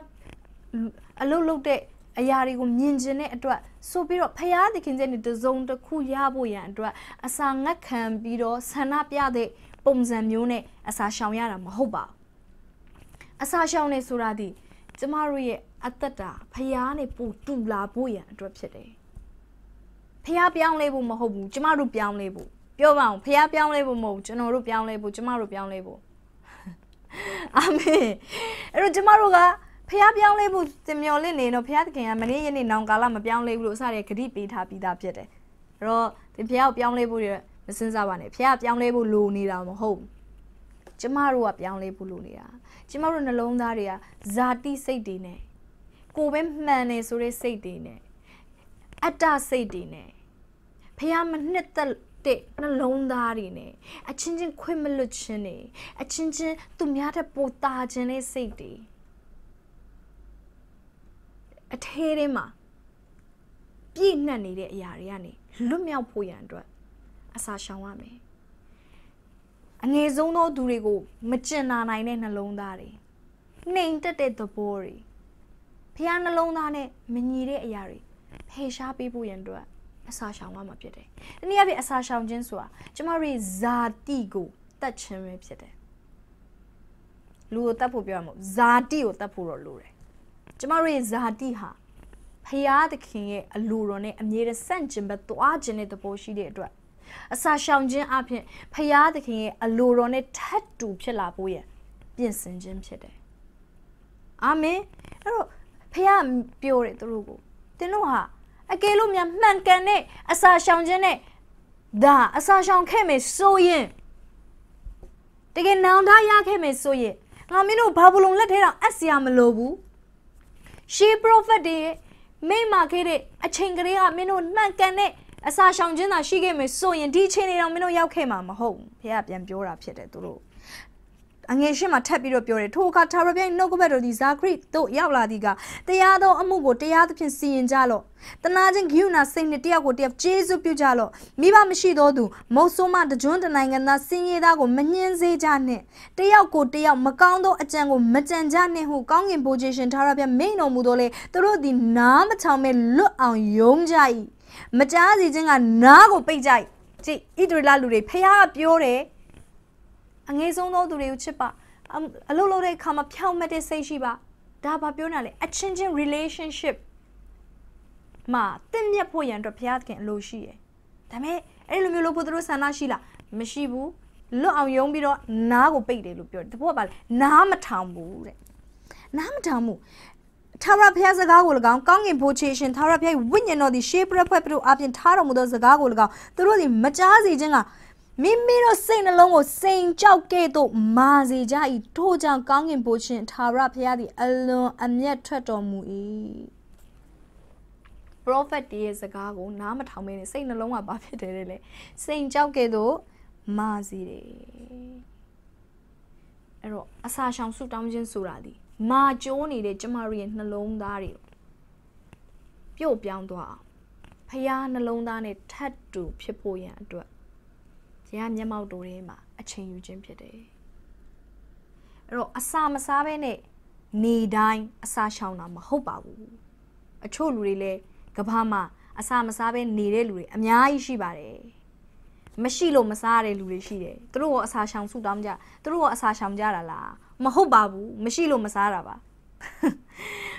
အလုပ်လုပ်တဲ့အရာတွေကိုမြင်ကျင်တဲ့အတွက်ဆိုပြီးတော့ဖရာသခင်ကျင်းတဲ့တစုံတစ်ခုရဖို့ရန်အတွက်အစာငတ်ခံပြီးတော့ဆန္ဒပြတဲ့ ပုံစံမျိုးနဲ့အစာရှောင်ရတာမဟုတ်ပါဘူးအစာရှောင်နေဆိုတာဒီကျမတို့ရဲ့အသက်တာဖရာနဲ့ပူတူလာဖို့ရန်အတွက်ဖြစ်တယ်ဖះပြောင်းလဲဖို့မဟုတ်ဘူးကျမတို့ပြောင်းလဲဖို့ပြောပါအောင်ဖះပြောင်းလဲဖို့မဟုတ်ကျွန်တော်တို့ပြောင်းလဲဖို့ကျမတို့ပြောင်းလဲဖို့အာမင်အဲ့တော့ကျမတို့ကဖះပြောင်းလဲဖို့တင်မျော်လင့်နေတော့ဖះသခင်ကမနေ့ယနေ့နောင်ကာလမပြောင်းလဲဘူးလို့စတဲ့ဂရိပေးထားပြီးသားဖြစ်တယ်အဲ့တော့ဒီဖះကိုပြောင်းလဲဖို့ရ မစင်စားပါနဲ့ဖះပြောင်းလဲဖို့လိုနေတာမဟုတ်ဘူးကျမတို့ကပြောင်းလဲဖို့လိုနေတာကျမတို့နှလုံးသားတွေကဇာတိစိတ်တွေနဲ့ကိုပဲမှန်နေဆိုတဲ့စိတ်တွေနဲ့အတ္တစိတ်တွေနဲ့ဖះမနှစ်သက်တဲ့နှလုံးသားတွေနဲ့အချင်းချင်းခွင့်မလွတ်ခြင်းတွေအချင်းချင်းသူများတဲ့ပိုတာခြင်းတဲ့စိတ်တွေအထဲထဲမှာပြည့်နှက်နေတဲ့အရာတွေကနေလွတ်မြောက်ဖို့ရန်အတွက် အစာရှောင်ရမယ်အငယ်ဆုံးသောသူတွေကိုမကျင်နာနိုင်တဲ့နှလုံးသားတွေနှိမ်တက်တဲ့သဘောတွေဖះနှလုံးသားနဲ့မညီတဲ့အရာတွေဖယ်ရှားပေးဖို့ရန်အတွက်အစာရှောင်ရမှာဖြစ်တယ်။တနည်းအားဖြင့်အစာရှောင်ခြင်းဆိုတာကျမတို့ဇာတိကိုတတ်ခြင်းပဲဖြစ်တယ်။လူကိုတတ်ဖို့ပြောရမို့ဇာတိကိုတတ်ဖို့တော့လိုတယ်။ကျမတို့ရဲ့ဇာတိဟာဖရာသခင်ရဲ့အလိုတော်နဲ့အမြဲတမ်းဆန့်ကျင်ဘက်သွားခြင်းတဲ့သဘောရှိတဲ့အတွက် အစာရှောင်ခြင်းအပြင်ဖရာသခင်ရဲ့အလိုတော်နဲ့ထပ်တူဖြစ်လာဖို့ရပြင်ဆင်ခြင်းဖြစ်တယ်။အာမင်။အဲ့တော့ဖရာပြောတယ်သူတို့ကိုတင်းတို့ဟာအကယ်လို့များမှန်ကန်တဲ့အစာရှောင်ခြင်းနဲ့ဒါအစာရှောင်ခဲ့မယ်ဆိုရင်တကယ်နောင်တရခဲ့မယ်ဆိုရင်ငါမင်းတို့ဘာဘလုံလက်ထဲတော့အပ်စရာမလိုဘူးရှေးပရိုဖက်တွေမိမခဲ့တဲ့အချိန်ကလေးကမင်းတို့မှန်ကန်တဲ့ အစာရှောင်ခြင်းသာရှိခဲ့မယ်ဆိုရင်ဒီအချိန်တွေတော့မင်းတို့ရောက်ခဲ့မှာမဟုတ်ဘူးဖေကပြန်ပြောတာဖြစ်တယ်သူတို့အငယ်ရှင်းမှာထပ်ပြီးတော့ပြောတယ်ထိုအခါထာဝရဘုရားနှုတ်ကပတ်တော်သည်ဇာခရစ်တို့ရောက်လာသည်ကတရားသောအမှုကိုတရားသဖြင့်စီရင်ကြလော့တနာချင်းဂိယူနာစိတ်နဲ့တယောက်ကိုတယောက်ကျေးဇူးပြုကြလော့မိဘမရှိသောသူမုတ်ဆိုးမတကြွန်းတနိုင်ငံသားစင်ရသားကိုမနှင်းစေကြနှင့်တယောက်ကိုတယောက်မကောင်းသောအကြံကိုမကြံကြနှင့်ဟုကောင်းကင်ဘိုးခြင်းရှင်ထာဝရဘုရားမိန်တော်မူသောလေသူတို့သည်နားမချောင်မဲ့လွတ်အောင်ယုံကြ၏ မကြားစီခြင်းကနားကိုပိတ်ကြ၏ကြည့်ဣဒရလလူတွေဖះပြောတယ်အငယ်ဆုံးသောသူတွေကိုချစ်ပါအမအလုပ်လုပ်တဲ့အခါမှာဖြောင့်မတ်တဲ့စိတ်ရှိပါဒါဘာပြောနေလဲအချင်းချင်း relationship မှာတင့်မြတ်ဖို့ရန်အတွက်ဘုရားသခင်အလိုရှိရယ်ဒါပေမဲ့အဲ့လိုမျိုးလို့ဖို့သူတို့ဆန္ဒရှိလားမရှိဘူးလွတ်အောင်ယုံပြီးတော့နားကိုပိတ်တယ်လို့ပြောတယ်တဘောကပါလေနားမထောင်ဘူးတဲ့နားမထောင်ဘူး ထာဝရဘုရားစကားကို၎င်းကောင်းကင်ဘိုးချေရှင်ထာဝရဘုရားဝိညာဉ်တော်သည်ရှေးပြည့်ဖွဲ့ပြတို့အပြင်ထားတော်မူသောစကားကို၎င်းသူတို့သည်မကြားစေခြင်းကမိမိတို့စိတ်နှလုံးကိုစိန်ကြောက်ကဲ့သို့မာစေကြ၏ထို့ကြောင့်ကောင်းကင်ဘိုးရှင်ထာဝရဘုရားသည်အလွန်အမျက်ထွက်တော်မူ၏ prophet တည်းရဲ့စကားကိုနားမထောင်မင်းနဲ့စိတ်နှလုံးကဘာဖြစ်တယ်လဲစိန်ကြောက်ကဲ့သို့မာစေတယ်အဲ့တော့အစာရှောင်ဆူတောင်းခြင်းဆိုတာဒီ မာကျိုးနေတဲ့ကျမတို့ရဲ့နှလုံးသားတွေပြုတ်ပြောင်းသွားအောင်ဖျားနှလုံးသားနဲ့ထပ်တူဖြစ်ဖို့ရန်အတွက်ဘုရားမျက်မှောက်တော်ထဲမှာအချိန်ယူခြင်းဖြစ်တယ်အဲ့တော့အစာမစားဘဲနဲ့နေတိုင်းအစာရှောင်တာမဟုတ်ပါဘူးအချို့လူတွေလည်းကဘာမှာအစာမစားဘဲနေတဲ့လူတွေအများကြီးရှိပါတယ် မရှိလို့မစားရတဲ့လူတွေရှိတယ်သူတို့ရောအစာရှောင်ဆူတောင်းကြသူတို့ရောအစာရှောင်ကြတာလားမဟုတ်ပါဘူးမရှိလို့မစားတာပါ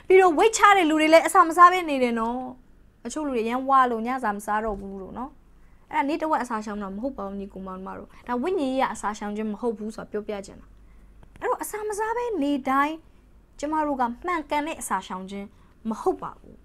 ပြီးတော့ဝိတ်ချတဲ့လူတွေလည်းအစာမစားဘဲနေတယ်နော်အချို့လူတွေရမ်းဝါလို့ညစာမစားတော့ဘူးလို့နော်အဲ့ဒါနေ့တစ်ဝက်အစာရှောင်တာမဟုတ်ပါဘူးညီကောင်မတို့ဒါဝိညာဉ်ရေးအစာရှောင်ခြင်းမဟုတ်ဘူးဆိုတာပြောပြချင်တာအဲ့တော့အစာမစားဘဲနေတိုင်းကျမတို့ကမှန်ကန်တဲ့အစာရှောင်ခြင်းမဟုတ်ပါဘူး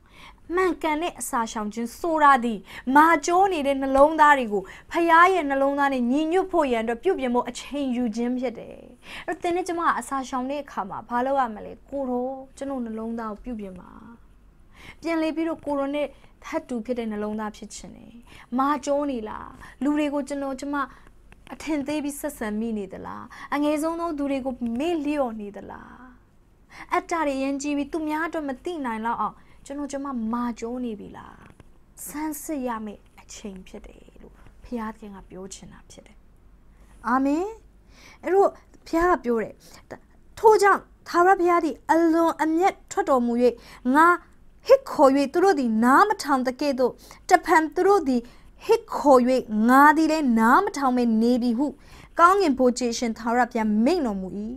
မှန်ကန်တဲ့အစာရှောင်ခြင်းဆိုတာဒီမာကျိုးနေတဲ့နှလုံးသားတွေကိုဖရားရဲ့နှလုံးသားနဲ့ညီညွတ်ဖို့ရန်အတွက်ပြုပြင်ဖို့အချိန်ယူခြင်းဖြစ်တယ်။အဲ့တော့သင်နဲ့ကျမကအစာရှောင်တဲ့အခါမှာဘာလုပ်ရမလဲကိုရောကျွန်တော်နှလုံးသားကိုပြုပြင်ပါ။ပြန်လေပြီးတော့ကိုရောနဲ့ထပ်တူဖြစ်တဲ့နှလုံးသားဖြစ်ခြင်းတယ်။မာကျိုးနေလားလူတွေကိုကျွန်တော်ကျမအထင်သေးပြီးဆက်ဆံမိနေသလားအငယ်ဆုံးသောသူတွေကိုမေ့လျော့နေသလားအတ္တတွေရင်ကြည့်ပြီးသူများအတွက်မသိနိုင်တော့အောင် ကျွန်တော်ကျမမာကျိုးနေပြီလားဆန်းစစ်ရမယ့်အချိန်ဖြစ်တယ်လို့ဘုရားသခင်ကပြောချင်တာဖြစ်တယ်အာမင်အဲ့တော့ဘုရားကပြောတယ်ထို့ကြောင့်သာရဘုရားသည်အလွန်အမျက်ထွက်တော်မူ၍ငါဟစ်ခေါ်၍သူတို့သည်နားမထောင်တကဲ့သို့တဖန်သူတို့သည်ဟစ်ခေါ်၍ငါသည်လည်းနားမထောင်မဲနေပြီဟု ကောင်းငင်ဘိုးချေရှင်သာရဘုရားမိန့်တော်မူ၏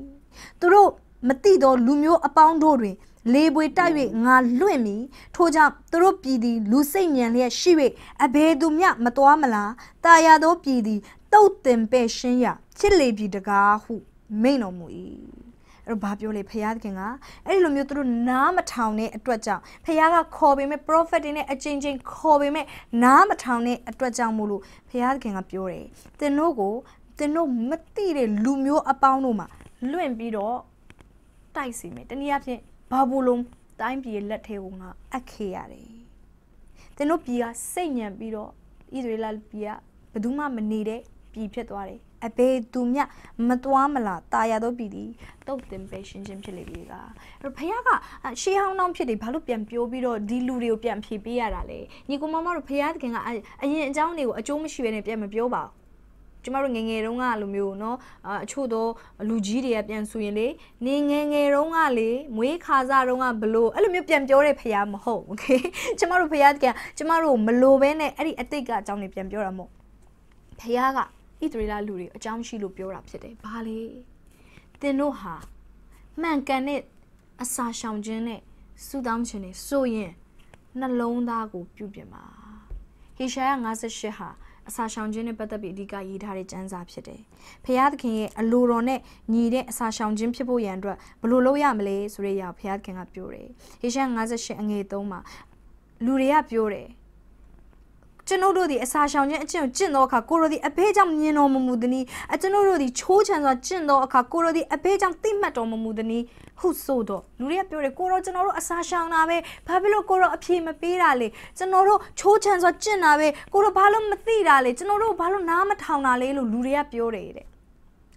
သူတို့မတိသောလူမျိုးအပေါင်းတို့တွင် လေပွေတိုက်၍ငါလွင့်မီထို့ကြောင့်သူတို့ပြည်သည်လူစိတ်ညံလျက်ရှိ၍အဘယ်သူမျှမတော်မလားတာယာသောပြည်သည်တုတ်တင်ပဲ့ရှင်းရချစ်လေပြီတကားဟုမိန်တော်မူ၏အဲ့တော့ဘာပြောလဲဖခင်သခင်ကအဲ့ဒီလိုမျိုးသူတို့နားမထောင်တဲ့အတွက်ကြောင့်ဖခင်ကခေါ်ပေမဲ့ prophet တွေနဲ့အချင်းချင်းခေါ်ပေမဲ့နားမထောင်တဲ့အတွက်ကြောင့်မို့လို့ဖခင်သခင်ကပြောတယ်သင်တို့ကိုသင်တို့မသိတဲ့လူမျိုးအပေါင်းတို့မှာလွင့်ပြီးတော့တိုက်စီမယ်တနည်းအားဖြင့် ဘာဘူးလုံးတိုင်းပြည်လက်ထဲကိုငါအပ်ခေရတယ်။သင်တို့ပြည်ကစိတ်ညံပြီးတော့ဣသရေလပြည်ကဘယ်သူမှမနေတဲ့ပြည်ဖြစ်သွားတယ်။အဘေသူမြမသွားမလားတာယာတော့ပြည်ဒီတုတ်တင်ပဲရှင်းချင်းဖြစ်လေပြီကအဲ့တော့ဖခင်ကရှေးဟောင်းနှောင်းဖြစ်တယ်ဘာလို့ပြန်ပြောပြီးတော့ဒီလူတွေကိုပြန်ဖြေပေးရတာလဲညီကောင်မမတို့ဖခင်သခင်ကအရင်အကြောင်းတွေကိုအကျိုးမရှိဘဲနဲ့ပြန်မပြောပါဘူး ကျမတို့ငငယ်တုန်းကလိုမျိုးเนาะအချို့တော့လူကြီးတွေကပြန်ဆိုရင်လေနေငငယ်တုန်းကလေမွေးခါစားတုန်းကဘလို့အဲ့လိုမျိုးပြန်ပြောတဲ့ဖရားမဟုတ်โอเคကျမတို့ဖရားကကျမတို့မလိုဘဲနဲ့အဲ့ဒီအတိတ်ကအကြောင်းတွေပြန်ပြောတာမဟုတ်ဖရားကဣသရေလလူတွေအကြောင်းရှိလို့ပြောတာဖြစ်တယ်ဘာလဲသင်တို့ဟာမှန်ကန်တဲ့အစာရှောင်ခြင်းနဲ့စူတောင်းခြင်းနဲ့ဆိုရင်နှလုံးသားကိုပြုပြင်ပါဟေရှာယ58ဟာ အစာရှောင်ခြင်းနဲ့ပတ်သက်ပြီးအဓိကရေးထားတဲ့ကျမ်းစာဖြစ်တယ်။ဖခင်သခင်ရဲ့အလိုတော်နဲ့ညီတဲ့အစာရှောင်ခြင်းဖြစ်ဖို့ရန်အတွက်ဘယ်လိုလုပ်ရမလဲဆိုတဲ့အရာဖခင်သခင်ကပြောတယ်။ဟေရှာ58အငယ်3မှာလူတွေကပြောတယ် ကျွန်ုပ်တို့သည်အစာရှောင်ခြင်းအကျင့်ကိုကျင့်သောအခါကိုရိုသည်အဘဲကြောင့်မြင်တော်မမူသည်။အကျွန်ုပ်တို့သည်ချိုးချံစွာကျင့်သောအခါကိုရိုသည်အဘဲကြောင့်သိမှတ်တော်မမူသည်။ဟုဆိုတော့လူတွေကပြောတယ်ကိုရိုကျွန်တော်တို့အစာရှောင်တာပဲဘာဖြစ်လို့ကိုရိုအဖြေမပေးတာလဲကျွန်တော်တို့ချိုးချံစွာကျင့်တာပဲကိုရိုဘာလို့မသိတာလဲကျွန်တော်တို့ဘာလို့နားမထောင်တာလဲလို့လူတွေကပြောတယ်တဲ့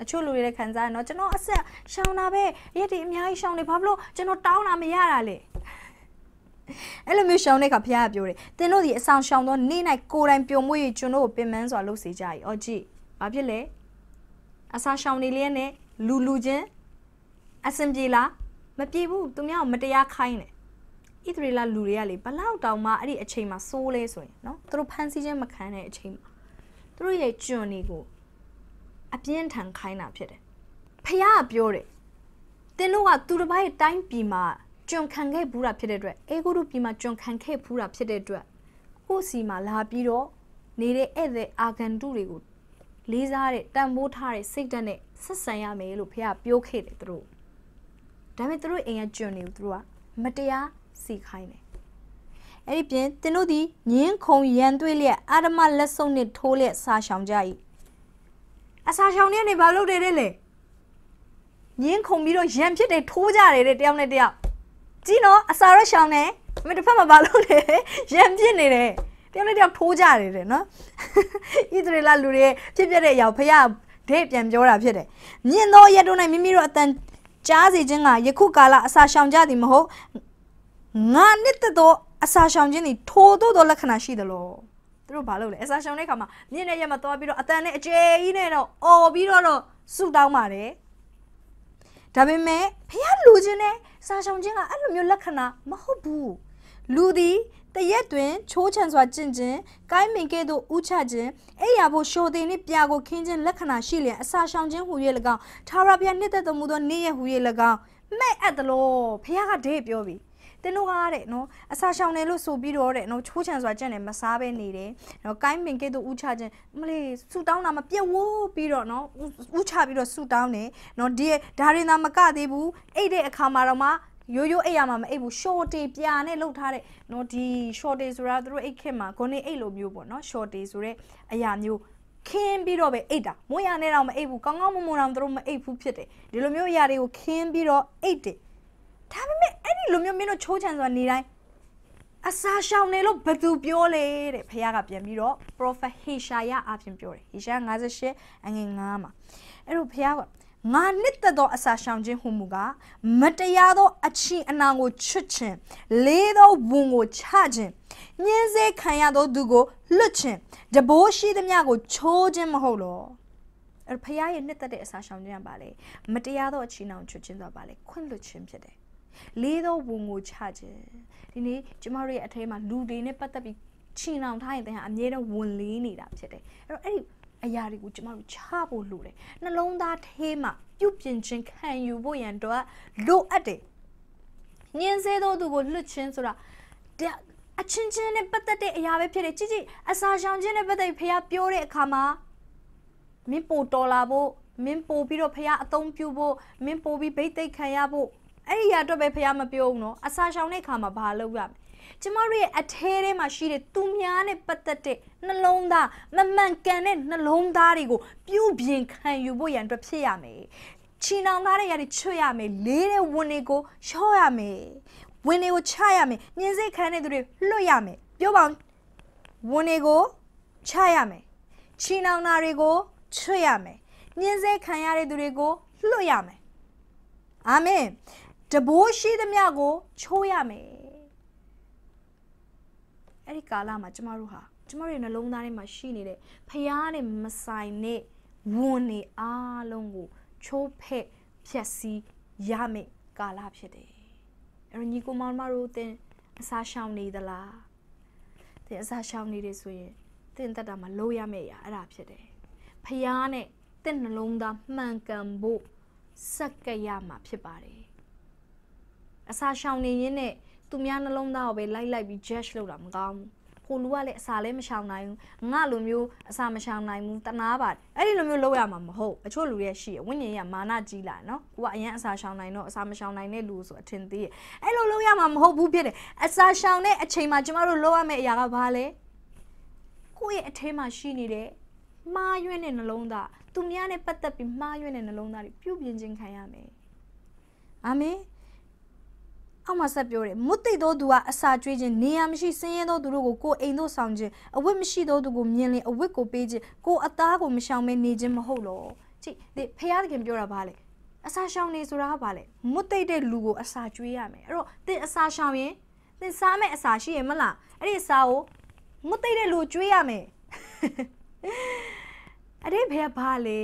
အချို့လူတွေလည်းခံစားရနော်ကျွန်တော်အဆက်ရှောင်တာပဲရက်ဒီအများကြီးရှောင်နေဘာဖြစ်လို့ကျွန်တော်တောင်းတာမရတာလဲ အဲ့လိုမျိုးရှောင်းတဲ့အခါဖခင်ကပြောတယ်သင်တို့ဒီအဆောင်ရှောင်းသောနေ့၌ကိုယ်တိုင်ပြုံမွေ့၍ကျွန်တော်ကိုပင်ပန်းစွာလှုပ်စေကြ၏အော်ကြည့်ဘာဖြစ်လဲအဆောင်ရှောင်းနေလျက်နဲ့လူလူချင်းအစင်ပြေလားမပြေဘူးသူများကိုမတရားခိုင်းတယ်ဣသရေလလူတွေကလေဘလောက်တောင်မှအဲ့ဒီအချိန်မှာစိုးလဲဆိုရင်နော်သူတို့ဖန်ဆီးခြင်းမခံတဲ့အချိန်မှာသူတို့ရဲ့ကျွန်တွေကိုအပြင်းထန်ခိုင်းတာဖြစ်တယ်ဖះကပြောတယ်တင်းတို့ကသူတစ်ပိုင်းတိုင်းပြည်မှာ ကျွန်ခံခဲ့ဘူးတာဖြစ်တဲ့အတွက်အေဂိုတို့ပြည်မှာကျွန်ခံခဲ့ဘူးတာဖြစ်တဲ့အတွက်ကိုယ့်စီမှာလာပြီးတော့နေတဲ့ဧည့်သည်အာဂန်တုတွေကိုလေးစားတဲ့တန်ဖိုးထားတဲ့စိတ်ဓာတ်နဲ့ဆက်ဆံရမယ်လို့ဖះပြောခဲ့တယ်သူတို့ဒါပေမဲ့သူတို့အိမ်ကကျွန်နေဘူးသူတို့ကမတရားစီခိုင်းတယ်အဲ့ဒီပြင်တင်းတို့ဒီညင်းခုံရန်သွေးလျက်အာရမလက်စုံနဲ့ထိုးလျက်စာရှောင်ကြ၏အစာရှောင်နေနေဘာလုပ်တယ်လဲညင်းခုံပြီးတော့ရန်ဖြစ်တယ်ထိုးကြတယ်တဲ့တယောက်နဲ့တယောက် ကြည့်နော်အစာရရှောင်နေမတစ်ဖက်မှာဘာလုပ်လဲရန်ဖြစ်နေတယ်တယောက်နဲ့တယောက်ထိုးကြတယ်တဲ့နော်ဣသရေလလူတွေဖြစ်ပြတဲ့အရာဖះဒိတ်ပြန်ပြောတာဖြစ်တယ်မြင့်သောရက်တို့၌မိမိတို့အတန်ကြားစီခြင်းကယခုကာလအစာရှောင်ကြသည်မဟုတ်ငါနှစ်သက်သောအစာရှောင်ခြင်းသည်ထိုးသောသောလက္ခဏာရှိသလိုသူတို့ဘာလုပ်လဲအစာရှောင်တဲ့ခါမှာမြင့်တဲ့ရက်မှာသွားပြီးတော့အတန်နဲ့အကျယ်ကြီးနဲ့တော့အော်ပြီးတော့တော့ဆူတောင်းပါတယ်ဒါပေမဲ့ဖះလူချင်းနဲ့ စာရှောင်ခြင်းကအဲ့လိုမျိုးလက္ခဏာမဟုတ်ဘူးလူသည်တရက်တွင်ချိုးချံစွာကျင့်ခြင်းကိုင်းမင်ကဲ့သို့ဥချခြင်းအဲ့ရဖို့ရှော်တင်နှင့်ပြာကိုခင်းခြင်းလက္ခဏာရှိလျင်အစာရှောင်ခြင်းဟူ၍၎င်းထာဝရဘုရားနှစ်သက်တော်မူသောနေ့ရက်ဟူ၍၎င်းမဲ့အပ်သလိုဘုရားကဒိတ်ပြောပြီ တင်းတို့ကားတဲ့နော်အစာရှောင်တယ်လို့ဆိုပြီးတော့တဲ့နော်ချိုးချံစွာကြံ့တယ်မစားဘဲနေတယ်နော်ကိုင်းပင်ကဲ့သို့ဥချခြင်းမလေးဆူတောင်းတာမပြတ်ဝိုးပြီးတော့နော်ဥချပြီးတော့ဆူတောင်းတယ်နော်ဒီဒါရင်သာမကသေးဘူးအဲ့တဲ့အခါမှာတော့မှရိုးရိုးအိတ်ရမှာမအိတ်ဘူး short တေပြာနဲ့လှုပ်ထားတဲ့နော်ဒီ short တေဆိုတာသူတို့အိတ်ခက်မှာဂုံနေအိတ်လိုမျိုးပေါ့နော် short တေဆိုတဲ့အရာမျိုးခင်းပြီးတော့ပဲအိတ်တာမွေးရနဲ့တော့မအိတ်ဘူးကောင်းကောင်းမွန်မွန်တော့သူတို့မအိတ်ဘူးဖြစ်တယ်ဒီလိုမျိုးအရာတွေကိုခင်းပြီးတော့အိတ်တယ် ဒါပေမဲ့အဲ့ဒီလိုမျိုးမင်းတို့ချိုးချံစွာနေတိုင်းအစာရှောင်နေလို့ဘယ်သူပြောလဲတဲ့ဖခင်ကပြန်ပြီးတော့ prophet Heshaya အပြင်ပြောတယ် Heshaya 58အငယ်9မှာအဲ့တော့ဖခင်ကငါနှစ်သက်သောအစာရှောင်ခြင်းဟုမူကားမတရားသောအချီအနာကိုချွတ်ခြင်းလေးသောဝန်ကိုချခြင်းညင်းစေခံရသောသူကိုလွတ်ခြင်းတဘိုးရှိသမျှကိုချိုးခြင်းမဟုတ်လောအဲ့ဖခင်ရဲ့နှစ်သက်တဲ့အစာရှောင်ခြင်းကပါလေမတရားသောအချီအနာကိုချွတ်ခြင်းဆိုတာပါလေခွင့်လွတ်ခြင်းဖြစ်တယ် လေးသောဝန်ကိုချခြင်းဒီနေ့ကျမတို့ရဲ့အထဲမှာလူတွေနဲ့ပတ်သက်ပြီးချီနှောင်ထားရင်တဲ့အမြဲတမ်းဝန်လေးနေတာဖြစ်တယ်အဲ့တော့အဲ့ဒီအရာတွေကိုကျမတို့ချဖို့လိုတယ်နှလုံးသားထဲမှာပြုပြင်ခြင်းခံယူဖို့ရန်တော့လိုအပ်တယ်ညင်စေသောသူကိုလွတ်ခြင်းဆိုတာအချင်းချင်းနဲ့ပတ်သက်တဲ့အရာပဲဖြစ်တယ်ကြည်ကြည်အစာရှောင်ခြင်းနဲ့ပတ်သက်ဖះပြောတဲ့အခါမှာမင်းပိုတော်လာဖို့မင်းပိုပြီးတော့ဖះအသုံးပြုဖို့မင်းပိုပြီးဗိတ်သိက်ခံရဖို့ အဲ့ဒီရအတွက်ပဲဖះမပြောဘူးနော်အစာရှောင်တဲ့အခါမှာဘာလုပ်ရမလဲကျမတို့ရဲ့အထဲထဲမှာရှိတဲ့သူများနဲ့ပတ်သက်တဲ့နှလုံးသားမမှန်ကန်တဲ့နှလုံးသားတွေကိုပြုပြင်ခံယူဖို့ရန်အတွက်ဖြစ်ရမယ်ချီနှောင်သားတဲ့ຢာတွေချွတ်ရမယ်လေးတဲ့ဝန်တွေကိုလျှော့ရမယ်ဝန်တွေကိုချရမယ်ညင်စိတ်ခံတဲ့သူတွေလွတ်ရမယ်ပြောပါဦးဝန်တွေကိုချရမယ်ချီနှောင်သားတွေကိုချွတ်ရမယ်ညင်စိတ်ခံရတဲ့သူတွေကိုလွတ်ရမယ်အာမင် တဘိုးရှိသမျှကိုချိုးရမယ်အဲ့ဒီကာလမှာကျမတို့ဟာကျမတို့ရဲ့နှလုံးသားထဲမှာရှိနေတဲ့ဖျားနဲ့မဆိုင်တဲ့ဝန်တွေအားလုံးကိုချိုးဖက်ဖြက်စီးရမယ့်ကာလဖြစ်တယ်အဲ့တော့ညီကိုမောင်မတို့တင်အစာရှောင်နေသလားတင်အစာရှောင်နေတယ်ဆိုရင်တင်တက်တာမှာလို့ရမယ့်အရာအဲ့ဒါဖြစ်တယ်ဖျားနဲ့တင့်နှလုံးသားမှန်ကန်ဖို့စက္ကရမှာဖြစ်ပါတယ် အစာရှောင်နေရင်းနဲ့သူများနှလုံးသားကိုပဲလိုက်လိုက်ပြီး judge လုပ်တာမကောင်းဘူးဟိုလူကလည်းအစာလည်းမရှောင်နိုင်ဘူးငါလိုမျိုးအစာမရှောင်နိုင်ဘူးတနာပါတယ်အဲ့ဒီလိုမျိုးလုပ်ရမှာမဟုတ်အချို့လူတွေရှိရဝိညာဉ်ရမာနကြီးလာနော်ကိုကအရင်အစာရှောင်နိုင်တော့အစာမရှောင်နိုင်တဲ့လူဆိုအထင်သေးရအဲ့လိုလုပ်ရမှာမဟုတ်ဘူးဖြစ်တယ်အစာရှောင်တဲ့အချိန်မှာကျမတို့လုပ်ရမယ့်အရာကဘာလဲကိုယ့်ရဲ့အထဲမှာရှိနေတဲ့မှားယွင်းတဲ့နှလုံးသားသူများနဲ့ပတ်သက်ပြီးမှားယွင်းတဲ့နှလုံးသားတွေပြုပြင်ခြင်းခံရမယ်အာမင် အောက်မှာဆက်ပြောတယ်မွတ်သိသောသူကအစာကျွေးခြင်းနေရာမရှိဆင်းရဲသောသူတို့ကိုကိုယ်အိမ်သို့ဆောင်ခြင်းအဝတ်မရှိသောသူကိုမြင်လင်အဝတ်ကိုပေးခြင်းကိုယ်အသားကိုမရှောင်မဲနေခြင်းမဟုတ်လောကြည့်ဒီဖះသခင်ပြောတာဗာလေအစာရှောင်နေဆိုတာကဗာလေမွတ်သိတဲ့လူကိုအစာကျွေးရမယ်အဲ့တော့သင်အစာရှောင်ရင်သင်စားမဲ့အစာရှိရင်မလားအဲ့ဒီအစာကိုမွတ်သိတဲ့လူကျွေးရမယ်အဲ့ဒီဖះဗာလေ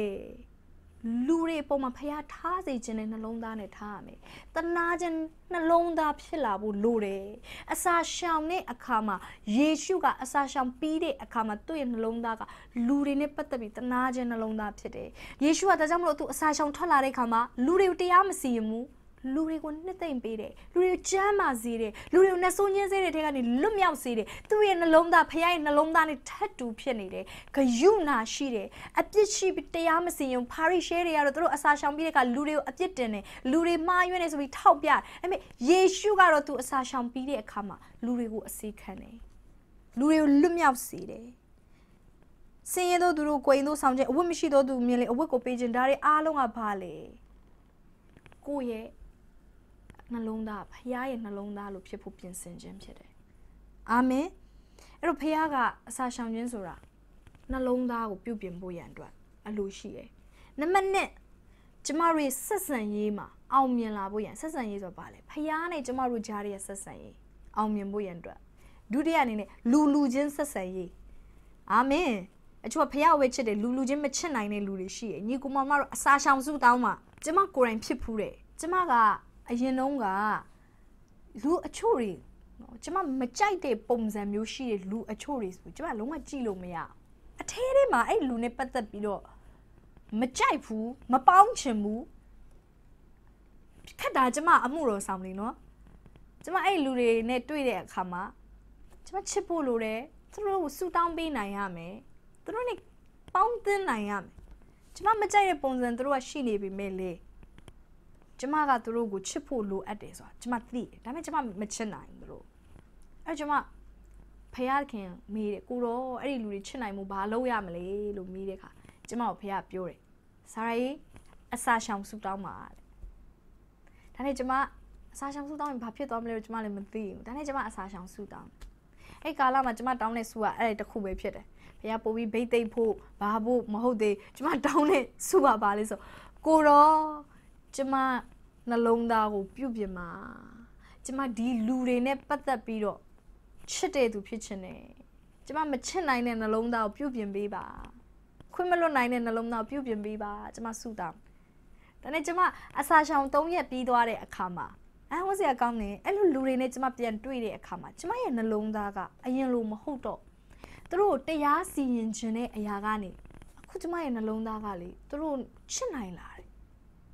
လူတွေပုံမှာဖះထားစေခြင်းနဲ့နှလုံးသားနဲ့ထားရမယ်။တနာခြင်းနှလုံးသားဖြစ်လာဖို့လိုတယ်။အစာရှောင်တဲ့အခါမှာယေရှုကအစာရှောင်ပြီးတဲ့အခါမှာသူ့ရဲ့နှလုံးသားကလူတွေနဲ့ပတ်သက်ပြီးတနာခြင်းနှလုံးသားဖြစ်တယ်။ယေရှုကဒါကြောင့်မလို့သူအစာရှောင်ထွက်လာတဲ့အခါမှာလူတွေကိုတရားမစီရင်ဘူး။ လူတွေကိုနှစ်သိမ့်ပေးတယ်လူတွေကိုကြမ်းမာစေတယ်လူတွေကိုနှဆိုးညင်းစေတဲ့ထဲကနေလွတ်မြောက်စေတယ်သူ့ရဲ့နှလုံးသားဖခင်ရဲ့နှလုံးသားနဲ့ထပ်တူဖြစ်နေတယ်ဂယုနာရှိတယ်အပြစ်ရှိတရားမစင်ယုံဖာရိရှဲတွေကတော့သူတို့အစာရှောင်ပြီးတဲ့ကလူတွေကိုအပြစ်တင်တယ်လူတွေမှားယွင်းနေဆိုပြီးထောက်ပြအဲ့မဲ့ယေရှုကတော့သူအစာရှောင်ပြီးတဲ့အခါမှာလူတွေကိုအစေခံတယ်လူတွေကိုလွတ်မြောက်စေတယ်စင်ရသောသူတို့ကိုရင်တို့ဆောင်ခြင်းအဝတ်မရှိသောသူမြင်လေအဝတ်ကိုပေးခြင်းဒါတွေအားလုံးကဘာလဲကိုယ့်ရဲ့ နှလုံးသားဖခင်ရဲ့နှလုံးသားလို့ဖြစ်ဖို့ပြင်ဆင်ခြင်းဖြစ်တယ်။အာမင်။အဲ့တော့ဖခင်ကအစာရှောင်ခြင်းဆိုတာနှလုံးသားကိုပြုပြင်ဖို့ရန်အတွက်အလိုရှိတယ်။နံပါတ်1ကျမတို့ဆက်ဆံရေးမှာအောင်မြင်လာဖို့ရန်ဆက်ဆံရေးဆိုတာဘာလဲ။ဖခင်နဲ့ကျမတို့ကြားရဲ့ဆက်ဆံရေးအောင်မြင်ဖို့ရန်အတွက်ဒုတိယအနေနဲ့လူလူချင်းဆက်ဆံရေးအာမင်။အချို့ဖခင်ဝဲချစ်တယ်လူလူချင်းမချစ်နိုင်တဲ့လူတွေရှိတယ်။ညီကူမမတို့အစာရှောင်စုတောင်းမှာကျမကိုယ်တိုင်ဖြစ်ဖူးတယ်။ကျမက အရင်တုန်းကလူအချို့တွေနော်ကျမမကြိုက်တဲ့ပုံစံမျိုးရှိတဲ့လူအချို့တွေဆိုကျမလုံးဝကြည့်လို့မရအထဲထဲမှာအဲ့လူနဲ့ပတ်သက်ပြီးတော့မကြိုက်ဘူးမပေါင်းချင်ဘူးခက်တာကျမအမှုတော်ဆောင်နေနော်ကျမအဲ့လူတွေနဲ့တွေ့တဲ့အခါမှာကျမချစ်ဖို့လိုတယ်သူတို့ကိုဆူတောင်းပေးနိုင်ရမယ်သူတို့နဲ့ပေါင်းသင်းနိုင်ရမယ်ကျမမကြိုက်တဲ့ပုံစံသူတို့ကရှိနေပြီမဲ့လေ ကျမကသူတို့ကိုချစ်ဖို့လိုအပ်တယ်ဆိုတာကျမသိတယ်ဒါပေမဲ့ကျမမချစ်နိုင်ဘူးတို့အဲကျမဖခင်မေးတယ်ကိုတော့အဲ့ဒီလူတွေချစ်နိုင်မှုဘာလုပ်ရမလဲလို့မေးတဲ့အခါကျမကိုဖခင်ပြောတယ်ဆာရီအစာရှောင်ဆူတောင်းပါတဲ့ဒါနဲ့ကျမအစာရှောင်ဆူတောင်းရင်ဘာဖြစ်သွားမလဲလို့ကျမလည်းမသိဘူးဒါနဲ့ကျမအစာရှောင်ဆူတောင်းအဲ့ကာလမှာကျမတောင်းတဲ့ဆူကအဲ့ဒါတစ်ခုပဲဖြစ်တယ်ဘုရားပို့ပြီးဘိတ်သိမ့်ဖို့ဘာဖို့မဟုတ်သေးကျမတောင်းတဲ့ဆူကဘာလဲဆိုကိုတော့ ကျမနှလုံးသားကိုပြုတ်ပြမှာကျမဒီလူတွေနဲ့ပတ်သက်ပြီးတော့ချစ်တဲ့သူဖြစ်ချင်တယ်ကျမမချစ်နိုင်တဲ့နှလုံးသားကိုပြုတ်ပြင်ပေးပါခွင့်မလွတ်နိုင်တဲ့နှလုံးသားကိုပြုတ်ပြင်ပေးပါကျမဆုတောင်းဒါနဲ့ကျမအစာရှောင်၃ရက်ပြီးသွားတဲ့အခါမှာအဟောစရာကောင်းတယ်အဲ့လိုလူတွေနဲ့ကျမပြန်တွေ့တဲ့အခါမှာကျမရဲ့နှလုံးသားကအရင်လိုမဟုတ်တော့သူတို့တရားစီရင်ခြင်းတဲ့အရာကနေအခုကျမရဲ့နှလုံးသားကလေသူတို့ချစ်နိုင်လာ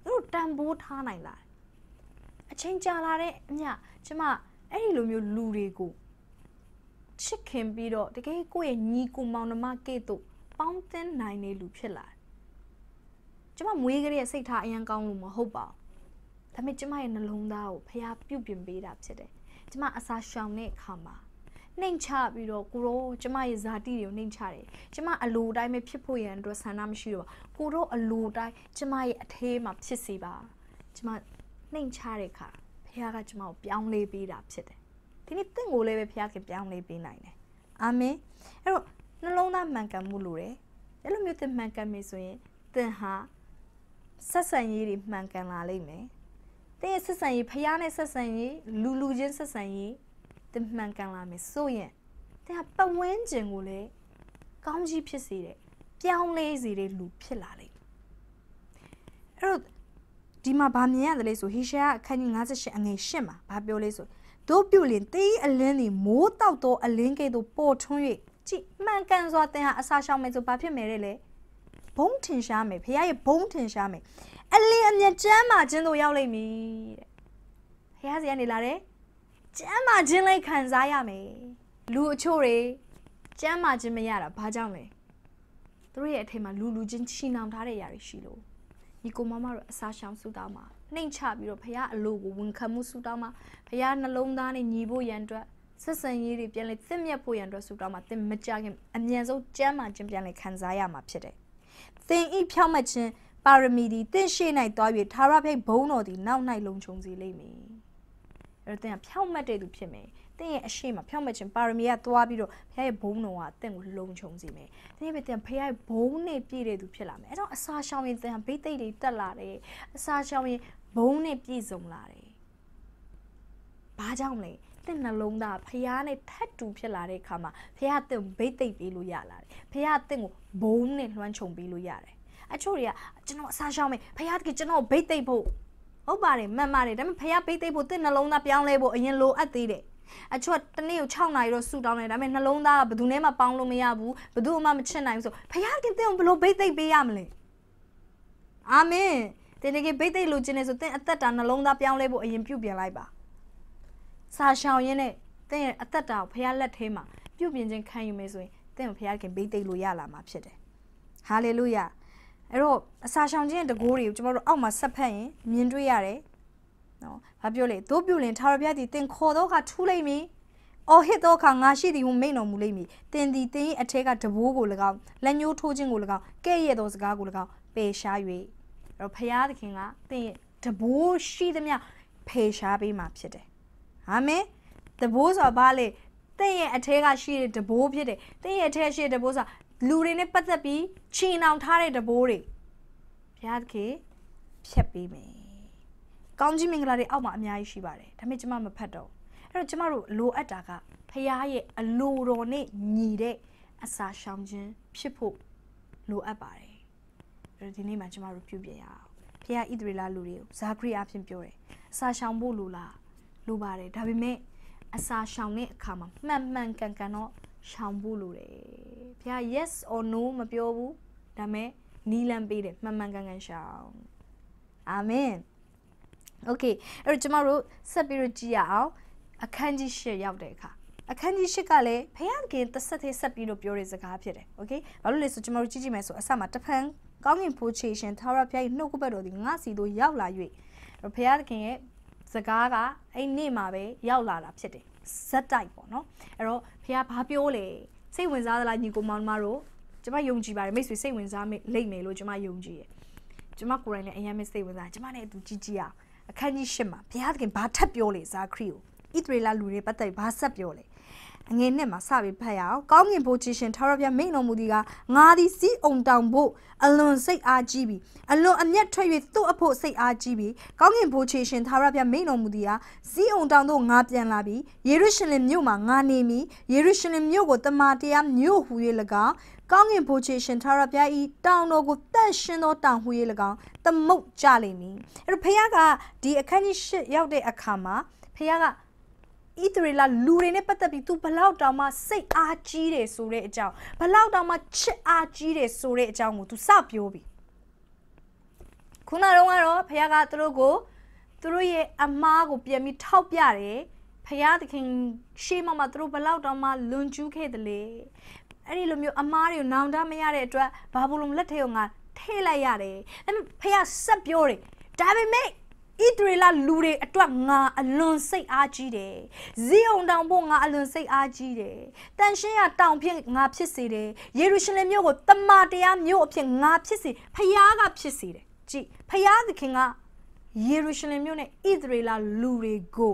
တယ်သူတို့တန်ဖိုးထားနိုင်လာအချိန်ကြာလာတဲ့အမျှကျမအဲ့ဒီလိုမျိုးလူတွေကိုချစ်ခင်ပြီးတော့တကယ်ကိုယ့်ရဲ့ညီကိုမောင်နှမကဲ့သို့ပေါင်းသင်းနိုင်တဲ့လူဖြစ်လာတယ်ကျမမွေးကလေးစိတ်ထားအရင်ကောင်းလို့မဟုတ်ပါဘူးဒါပေမဲ့ကျမရဲ့နှလုံးသားကိုဖျားပြုတ်ပြင်ပေးတာဖြစ်တယ်ကျမအစာရှောင်တဲ့အခါမှာ နှိမ်ချပြီးတော့ကိုရောကျမရဲ့ဇာတိတွေကိုနှိမ်ချတယ်ကျမအလိုတိုင်းပဲဖြစ်ဖို့ရန်အတွက်ဆန္ဒမရှိတော့ပါကိုရောအလိုတိုင်းကျမရဲ့အသေးမှာဖြစ်စေပါကျမနှိမ်ချတဲ့အခါဖခင်ကကျွန်မကိုပြောင်းလဲပေးတာဖြစ်တယ်ဒီနေ့တင့်ကိုလည်းပဲဖခင်ကပြောင်းလဲပေးနိုင်တယ်အာမင်အဲ့တော့နှလုံးသားမှန်ကန်မှုလိုတယ်အဲ့လိုမျိုးသင်မှန်ကန်ပြီဆိုရင်သင်ဟာဆက်ဆံရေးတွေမှန်ကန်လာလိမ့်မယ်သင်ရဲ့ဆက်ဆံရေးဖခင်နဲ့ဆက်ဆံရေးလူလူချင်းဆက်ဆံရေး သင်မှန်ကန်လာမယ်ဆိုရင်သင်ဟာပတ်ဝန်းကျင်ကိုလည်းကောင်းကြီးဖြစ်စေတဲ့ပြောင်းလဲစေတဲ့လူဖြစ်လာလိမ့်မယ်အဲ့တော့ဒီမှာဗာမြင်ရတယ်လေဆိုဟေရှာအခန်းကြီး58အငယ်8မှာဗာပြောလေဆိုတို့ပြုလင်တေးအလင်းဒီမိုးတောက်သောအလင်းကဲ့သို့ပေါ်ထွန်း၍ကြည်မှန်ကန်စွာတင်ဟာအစာရှောင်မယ်ဆိုဘာဖြစ်မယ်လဲလေဘုံထင်ရှားမယ်ဖခင်ရဲ့ဘုံထင်ရှားမယ်အလင်းအမျက်ကျမ်းမာခြင်းတို့ရောက်လိမ့်မည်တဲ့ဖခင်စီကနေလာတယ် ကျမ်းမာခြင်းလေးခံစားရမယ်လူအချို့တွေကျမ်းမာခြင်းမရတာဘာကြောင့်လဲသူတို့ရဲ့အထက်မှာလူလူချင်းချီနှောင်ထားတဲ့အရာတွေရှိလို့ညီကိုမမတို့အစာရှောင်ဆူတောင်းမှာနှိမ်ချပြီးတော့ဖခင်အလိုကိုဝန်ခံမှုဆူတောင်းမှာဖခင်နှလုံးသားနဲ့ညီဖို့ရန်အတွက်ဆက်ဆံရေးတွေပြန်လဲသင့်မြတ်ဖို့ရန်အတွက်ဆူတောင်းမှာသင်မကြခင်အမြန်ဆုံးကျမ်းမာခြင်းပြန်လဲခံစားရမှာဖြစ်တယ်။သင်ဤဖြောင့်မတ်ခြင်းပါရမီဒီသင်ရှိ၌တွား၍သာရဖိတ်ဘုံတော်သည်နောက်၌လုံခြုံစေလိမ့်မည်။ အဲ့တော့သင်ကဖြောင့်မတ်တဲ့သူဖြစ်မယ်။သင်ရဲ့အရှိမဖြောင့်မခြင်းပါရမီကသွားပြီးတော့ဖခင်ရဲ့ဘုန်းတော်ကသင်ကိုလုံခြုံစေမယ်။သင်ရဲ့သင်ဖခင်ရဲ့ဘုန်းနဲ့ပြည့်တဲ့သူဖြစ်လာမယ်။အဲတော့အစာရှောင်ရင်သင်ဘိတ်သိက်တွေတက်လာတယ်။အစာရှောင်ရင်ဘုန်းနဲ့ပြည့်စုံလာတယ်။ဘာကြောင့်လဲ။သင်နှလုံးသားဖះနဲ့ထပ်တူဖြစ်လာတဲ့အခါမှာဖះသင်ဘိတ်သိက်ပေးလို့ရလာတယ်။ဖះသင်ကိုဘုံနဲ့လွှမ်းခြုံပေးလို့ရတယ်အချို့တွေကကျွန်တော်အစာရှောင်မယ်ဖခင်ကကျွန်တော်ဘိတ်သိပ်ဖို့ ဟုတ်ပါတယ်မှန်ပါတယ်ဒါပေမဲ့ဖခင်ဘိတ်သိပ်ဖို့တင့်နှလုံးသားပြောင်းလဲဖို့အရင်လိုအပ်သေးတယ်အချို့တနေ့ကို6နာရီတော့ဆူတောင်းတယ်ဒါပေမဲ့နှလုံးသားကဘယ်သူနဲ့မှပေါင်းလို့မရဘူးဘယ်သူမှမချစ်နိုင်ဘူးဆိုဖခင်ကတင့်ကိုဘယ်လိုဘိတ်သိပ်ပေးရမလဲအာမင်တင်တကယ်ဘိတ်သိပ်လိုချင်နေဆိုတင့်အသက်တာနှလုံးသားပြောင်းလဲဖို့အရင်ပြုပြင်လိုက်ပါစာရှောင်ရင်းနဲ့တင့်ရဲ့အသက်တာကိုဖခင်လက်ထဲမှာပြုပြင်ခြင်းခံယူမယ်ဆိုရင်တင့်ကိုဖခင်ဘိတ်သိပ်လို့ရလာမှာဖြစ်တယ်ဟာလေလုယာ အဲ့တော့အစာရှောင်ခြင်းရဲ့တကိုးတွေကိုကျွန်တော်တို့အောက်မှာဆက်ဖက်ရင်မြင်တွေ့ရတယ်နော်ဘာပြောလဲတို့ပြုလင်ထာဝရဘုရားသည်တင်ခေါ်တော့ကထူးလိုက်မည်အော်ဟစ်တော့ခါငါရှိသည်ဟုမိန်တော်မူလိမ့်မည်တင်သည်တင်၏အထက်ကတဘိုးကို၎င်းလက်ညှိုးထိုးခြင်းကို၎င်းကဲ့ရဲ့သောစကားကို၎င်းပယ်ရှား၍အဲ့တော့ဘုရားသခင်ကတင်ရဲ့တဘိုးရှိသမျှဖယ်ရှားပေးမှာဖြစ်တယ်အာမင်တဘိုးဆိုတာဘာလဲတဲ့ရဲ့အထက်ကရှိတဲ့တဘိုးဖြစ်တယ်တဲ့ရဲ့အထက်ရှိတဲ့တဘိုးဆိုတာ လူတွေနဲ့ပတ်သက်ပြီးချီနှောင်ထားတဲ့တဘိုးတွေဘုရားသခင်ဖြတ်ပေးမယ်ကောင်းကြီးမင်္ဂလာတွေအောက်မှာအများကြီးရှိပါတယ်ဒါပေမဲ့ကျမမဖတ်တော့အဲ့တော့ကျမတို့လိုအပ်တာကဖခင်ရဲ့အလိုတော်နဲ့ညီတဲ့အစာရှောင်ခြင်းဖြစ်ဖို့လိုအပ်ပါတယ်အဲ့တော့ဒီနေ့မှာကျမတို့ပြုပြင်ရအောင်ဖခင်ဣသရေလလူတွေကိုဇာခရီအဖြစ်ပြောတယ်အစာရှောင်ဖို့လိုလားလိုပါတယ်ဒါပေမဲ့အစာရှောင်တဲ့အခါမှာမှန်မှန်ကန်ကန်တော့ ရှောင်ဖို့လိုတယ်ဖခင် yes or no မပြောဘူးဒါပေမဲ့နီလန်ပေးတယ်မှန်မှန်ကန်ကန်ရှောင်အာမင်โอเคအဲ့တော့ကျမတို့ဆက်ပြီးတော့ကြည့်ရအောင်အခန်းကြီး၈ရောက်တဲ့အခါအခန်းကြီး၈ကလည်းဖခင်တဆက်သေးဆက်ပြီးတော့ပြောတဲ့စကားဖြစ်တယ်โอเคဘာလို့လဲဆိုကျမတို့ကြည့်ကြည့်မယ်ဆိုအဆက်မှာတဖန်ကောင်းကင်ဖိုးချေရှင်သာရဖျားရဲ့နှုတ်ကပတ်တော်ဒီငါစီတို့ရောက်လာ၍ဖခင်ရဲ့စကားကအဲ့နေ့မှာပဲရောက်လာတာဖြစ်တယ် ဇက်တိုက်ပေါ့နော်အဲ့တော့ဖခင်ဘာပြောလဲစိတ်ဝင်စားသလားညီကိုမောင်မတို့ကျမယုံကြည်ပါတယ်မိတ်ဆွေစိတ်ဝင်စားလိမ့်မယ်လို့ကျမယုံကြည်ရယ်ကျမကိုယ်တိုင်လည်းအရင်မစိတ်ဝင်စားကျမနဲ့အတူကြည့်ကြည့်အောင်အခန်းကြီး၈မှာဘုရားသခင်ဘာထပ်ပြောလဲဇာခရီကိုဣသရေလလူတွေပတ်သက်ဘာဆက်ပြောလဲ အငယ်နဲ့မှာစပြီးဖတ်ရအောင်ကောင်းကင်ဘိုးချီရှင်ထာဝရဘုရားမိန်တော်မူသည်ကငါသည်စီးအောင်တောင်ဖို့အလွန်စိတ်အားကြီးပြီးအလွန်အမျက်ထွက်၍သူ့အဖို့စိတ်အားကြီးပြီးကောင်းကင်ဘိုးချီရှင်ထာဝရဘုရားမိန်တော်မူသည်ကစီးအောင်တောင်သို့ငါပြန်လာပြီးယေရုရှလင်မြို့မှာငါနေမီယေရုရှလင်မြို့ကိုတမန်တရားမြို့ဟူ၍၎င်းကောင်းကင်ဘိုးချေရှင်ထာဝရဘုရားဤတောင်တော်ကိုတန့်ရှင်းသောတောင်ဟူ၍၎င်းသမုတ်ကြလိမ့်မည်အဲ့တော့ဘုရားကဒီအခန်းကြီး၈ရောက်တဲ့အခါမှာဘုရားက ဣသရေလလူတွေနဲ့ပတ်သက်ပြီး तू ဘလောက်တောင်မှစိတ်အားကြီးတယ်ဆိုတဲ့အကြောင်းဘလောက်တောင်မှချစ်အားကြီးတယ်ဆိုတဲ့အကြောင်းကို तू စပြောပြီခုနကတော့ကတော့ဘုရားကသူတို့ကိုသူတို့ရဲ့အမားကိုပြန်ပြီးထောက်ပြတယ်ဖယားသခင်ရှေးမှာမှာသူတို့ဘလောက်တောင်မှလွန်ကျူးခဲ့တယ်လေအဲ့ဒီလိုမျိုးအမားတွေကိုနောင်တမရတဲ့အတွက်ဘာဘလုံးလက်ထဲကငါထဲလိုက်ရတယ်ဒါပေမဲ့ဖယားဆက်ပြောတယ်ဒါပေမဲ့ ဣသရေလလူတွေအတွက်ငါအလွန်စိတ်အားကြီးတယ်။ဇီးအောင်တောင်ဖို့ငါအလွန်စိတ်အားကြီးတယ်။တန်ရှင်းရတောင်ဖြစ်ငါဖြစ်စေတယ်။ယေရုရှလင်မြို့ကိုတမန်တရားမြို့အဖြစ်ငါဖြစ်စေဖယားကဖြစ်စေတယ်။ကြည့်ဖယားသခင်ကယေရုရှလင်မြို့နဲ့ဣသရေလလူတွေကို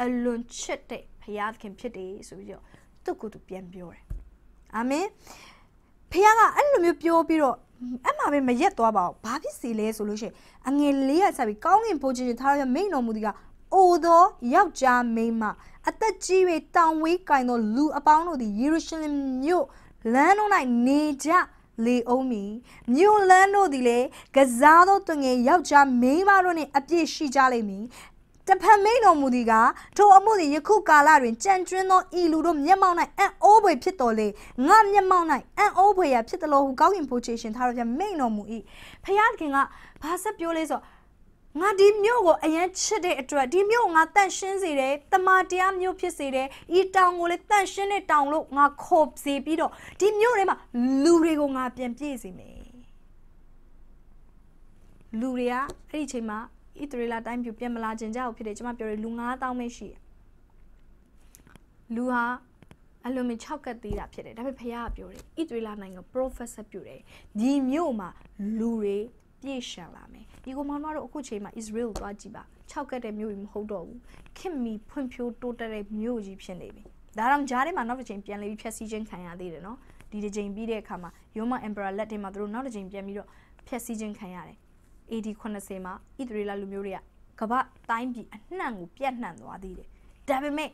အလွန်ချစ်တဲ့ဖယားသခင်ဖြစ်တယ်ဆိုပြီးတော့သူ့ကိုယ်သူပြန်ပြောတယ်အာမင်ဖခင်ကအဲ့လိုမျိုးပြောပြီးတော့ အဲ့မှာပဲမရက်သွားပါဘူးဘာဖြစ်စီလဲဆိုလို့ရှိရင်အငယ်လေးရဆက်ပြီးကောင်းကင်ဘိုးကြီးထားရမိန်တော်မူဒီကအိုသောယောက်ျားမိန်းမအသက်ကြီး၍တောင်ဝေးကင်သောလူအပေါင်းတို့သည်ယေရုရှလင်မြို့လမ်းတို့၌နေကြလေအောင်မီမြို့လန်းတို့သည်လေကစားသောတွငယ်ယောက်ျားမိန်းမတို့နှင့်အပြည့်ရှိကြလိမ့်မည် တဖန်မိန်တော်မူသည်ကထိုအမှုသည်ယခုကာလတွင်ကြံကျွင်းသောဤလူတို့မျက်မှောက်၌အံ့ဩဖွယ်ဖြစ်တော်လေငါမျက်မှောက်၌အံ့ဩဖွယ်ရာဖြစ်တော်ဟုကောင်းကင်ဘုရားရှင်သာတော်ပြမိန်တော်မူ၏ဖခင်ကဘာဆက်ပြောလဲဆိုငါဒီမြို့ကိုအရင်ချစ်တဲ့အတွက်ဒီမြို့ကိုငါတန့်ရှင်းစေတယ်တမန်တရားမြို့ဖြစ်စေတယ်ဤတောင်ကိုလည်းတန့်ရှင်းတဲ့တောင်လို့ငါခေါ်စေပြီးတော့ဒီမြို့ထဲမှာလူတွေကိုငါပြန်ပြည့်စေမယ်လူတွေကအဲ့ဒီချိန်မှာ ဣသရေလတိုင်းပြပြန်မလာခြင်းကြောက်ဖြစ်တယ်ကျွန်မပြောတယ်လူ9000ပဲရှိတယ်လူဟာအလုံးမ6ကတ်သေးတာဖြစ်တယ်ဒါပေမဲ့ဖခင်ကပြောတယ်ဣသရေလနိုင်ငံ professor ပြုတယ်ဒီမြို့မှာလူတွေပြည့်ရှံလာမယ်ဒီကောင်မတို့အခုချိန်မှာ Israel ကိုသွားကြည့်ပါ6ကတ်တဲ့မြို့ကြီးမဟုတ်တော့ဘူးခင်မီဖွံ့ဖြိုးတိုးတက်တဲ့မြို့ကြီးဖြစ်နေပြီဒါတော့ဂျားထဲမှာနောက်တစ်ချိန်ပြန်လေပြီးဖြတ်စည်းခြင်းခံရသေးတယ်နော်ဒီတစ်ချိန်ပြီးတဲ့အခါမှာ Roman Emperor လက်ထဲမှာသူတို့နောက်တစ်ချိန်ပြန်ပြီးတော့ဖြတ်စည်းခြင်းခံရတယ် AD 80မှာဣသရေလလူမျိုးတွေကကမ္ဘာတိုင်းပြည်အနှံ့ကိုပြန့်နှံ့သွားသေးတယ်။ဒါပေမဲ့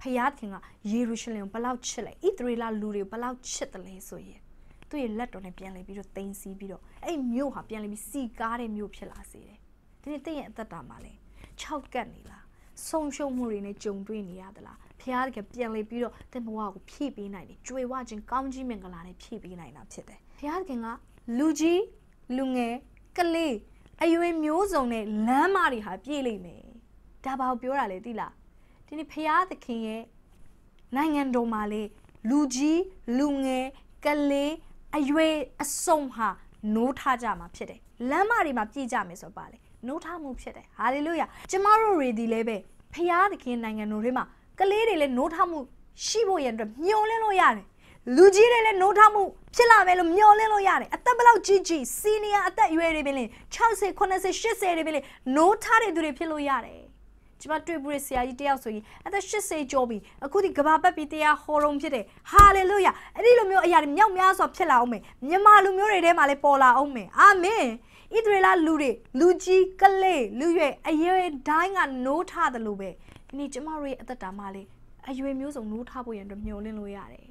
ဖယားခင်ကယေရုရှလင်ကိုဘလောက်ချစ်လဲဣသရေလလူတွေကိုဘလောက်ချစ်တယ်လဲဆိုရင်သူ့ရဲ့လက်တော်နဲ့ပြန်လဲပြီးတော့တိမ်စီးပြီးတော့အဲ့မြို့ဟာပြန်လဲပြီးစီကားတဲ့မြို့ဖြစ်လာစေတယ်ဒီနေ့တင့်ရဲ့အသက်တာမှာလဲ6ကတ်နေလားဆုံရှုံမှုတွေနဲ့ကြုံတွေ့နေရသလားဖျားတကယ်ပြန်လေပြီးတော့တင့်ဘဝကိုဖြည့်ပေးနိုင်တယ်ကြွေဝခြင်းကောင်းကြီးမင်္ဂလာနဲ့ဖြည့်ပေးနိုင်တာဖြစ်တယ်ဖျားတကယ်ကလူကြီးလူငယ်ကလေး အရွယ်မျိုးစုံနဲ့လမ်းမတွေဟာပြည့်လိမ့်မယ်ဒါဘာကိုပြောတာလဲသိလားဒီနေ့ဖျားသခင်ရဲ့နိုင်ငံတော်မှာလေလူကြီးလူငယ်ကလေးအရွယ်အစုံဟာနိုးထကြမှာဖြစ်တယ်လမ်းမတွေမှာပြည့်ကြမယ်ဆိုပါလေနိုးထမှုဖြစ်တယ်ဟာလေလုယာကျမတို့တွေဒီလည်းပဲဖျားသခင်နိုင်ငံတော်တွေမှာကလေးတွေလည်းနိုးထမှုရှိဖို့ရန်အတွက်မျှော်လင့်လို့ရတယ် လူကြီးတွေလည်းနိုးထမှုဖြစ်လာမယ်လို့မျှော်လင့်လို့ရတယ်အသက်ဘလောက်ကြီးကြီးစီနီယာအသက်အရွယ်တွေပဲလေ60 80 80တွေပဲလေနိုးထတဲ့သူတွေဖြစ်လို့ရတယ်ကျမတွေ့ဘူးတဲ့ဆရာကြီးတယောက်ဆိုရင်အသက်80ကျော်ပြီအခုဒီကဘာပတ်ပြီးတရားဟောတော်ဖြစ်တယ်ဟာလေလုယာအဲ့ဒီလိုမျိုးအရာတွေမြောက်များစွာဖြစ်လာအောင်မယ်မြန်မာလူမျိုးတွေထဲမှာလည်းပေါ်လာအောင်မယ်အာမင်ဣသရေလလူတွေလူကြီးကလေးလူရွယ်အရွယ်တိုင်းကနိုးထတယ်လို့ပဲဒီနေ့ကျမတို့ရဲ့အသက်တာမှာလေအရွယ်မျိုးစုံနိုးထဖို့ရန်အတွက်မျှော်လင့်လို့ရတယ်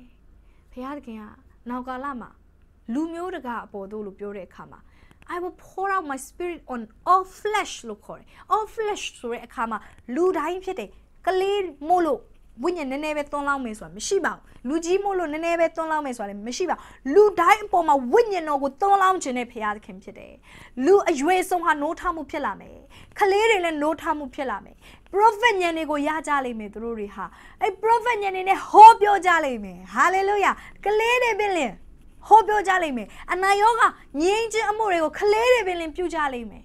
ဖခင်သခင်ကနောက်ကာလမှာလူမျိုးတကာအပေါ်တို့လို့ပြောတဲ့အခါမှာ I will pour out my spirit on all flesh လို့ခေါ်တယ် all flesh ဆိုတဲ့အခါမှာလူတိုင်းဖြစ်တယ်ကလေးမို့လို့ ဝိညာဉ်နည်းနည်းပဲသွန်းလောင်းမယ်ဆိုတာမရှိပါဘူးလူကြီးမို့လို့နည်းနည်းပဲသွန်းလောင်းမယ်ဆိုတာလည်းမရှိပါဘူးလူတိုင်းအပေါ်မှာဝိညာဉ်တော်ကိုသွန်းလောင်းခြင်းနဲ့ဖခင်သခင်ဖြစ်တယ်လူအရွယ်ဆုံးဟာနိုးထမှုဖြစ်လာမယ်ကလေးတွေလည်းနိုးထမှုဖြစ်လာမယ် prophet ညံတွေကိုရကြလိမ့်မယ်သူတို့တွေဟာအဲ prophet ညံတွေနဲ့ဟောပြောကြလိမ့်မယ် hallelujah ကလေးတွေပြင်လင်ဟောပြောကြလိမ့်မယ်အနာရောဂါငြိမ်းခြင်းအမှုတွေကိုကလေးတွေပင်လင်ပြုကြလိမ့်မယ်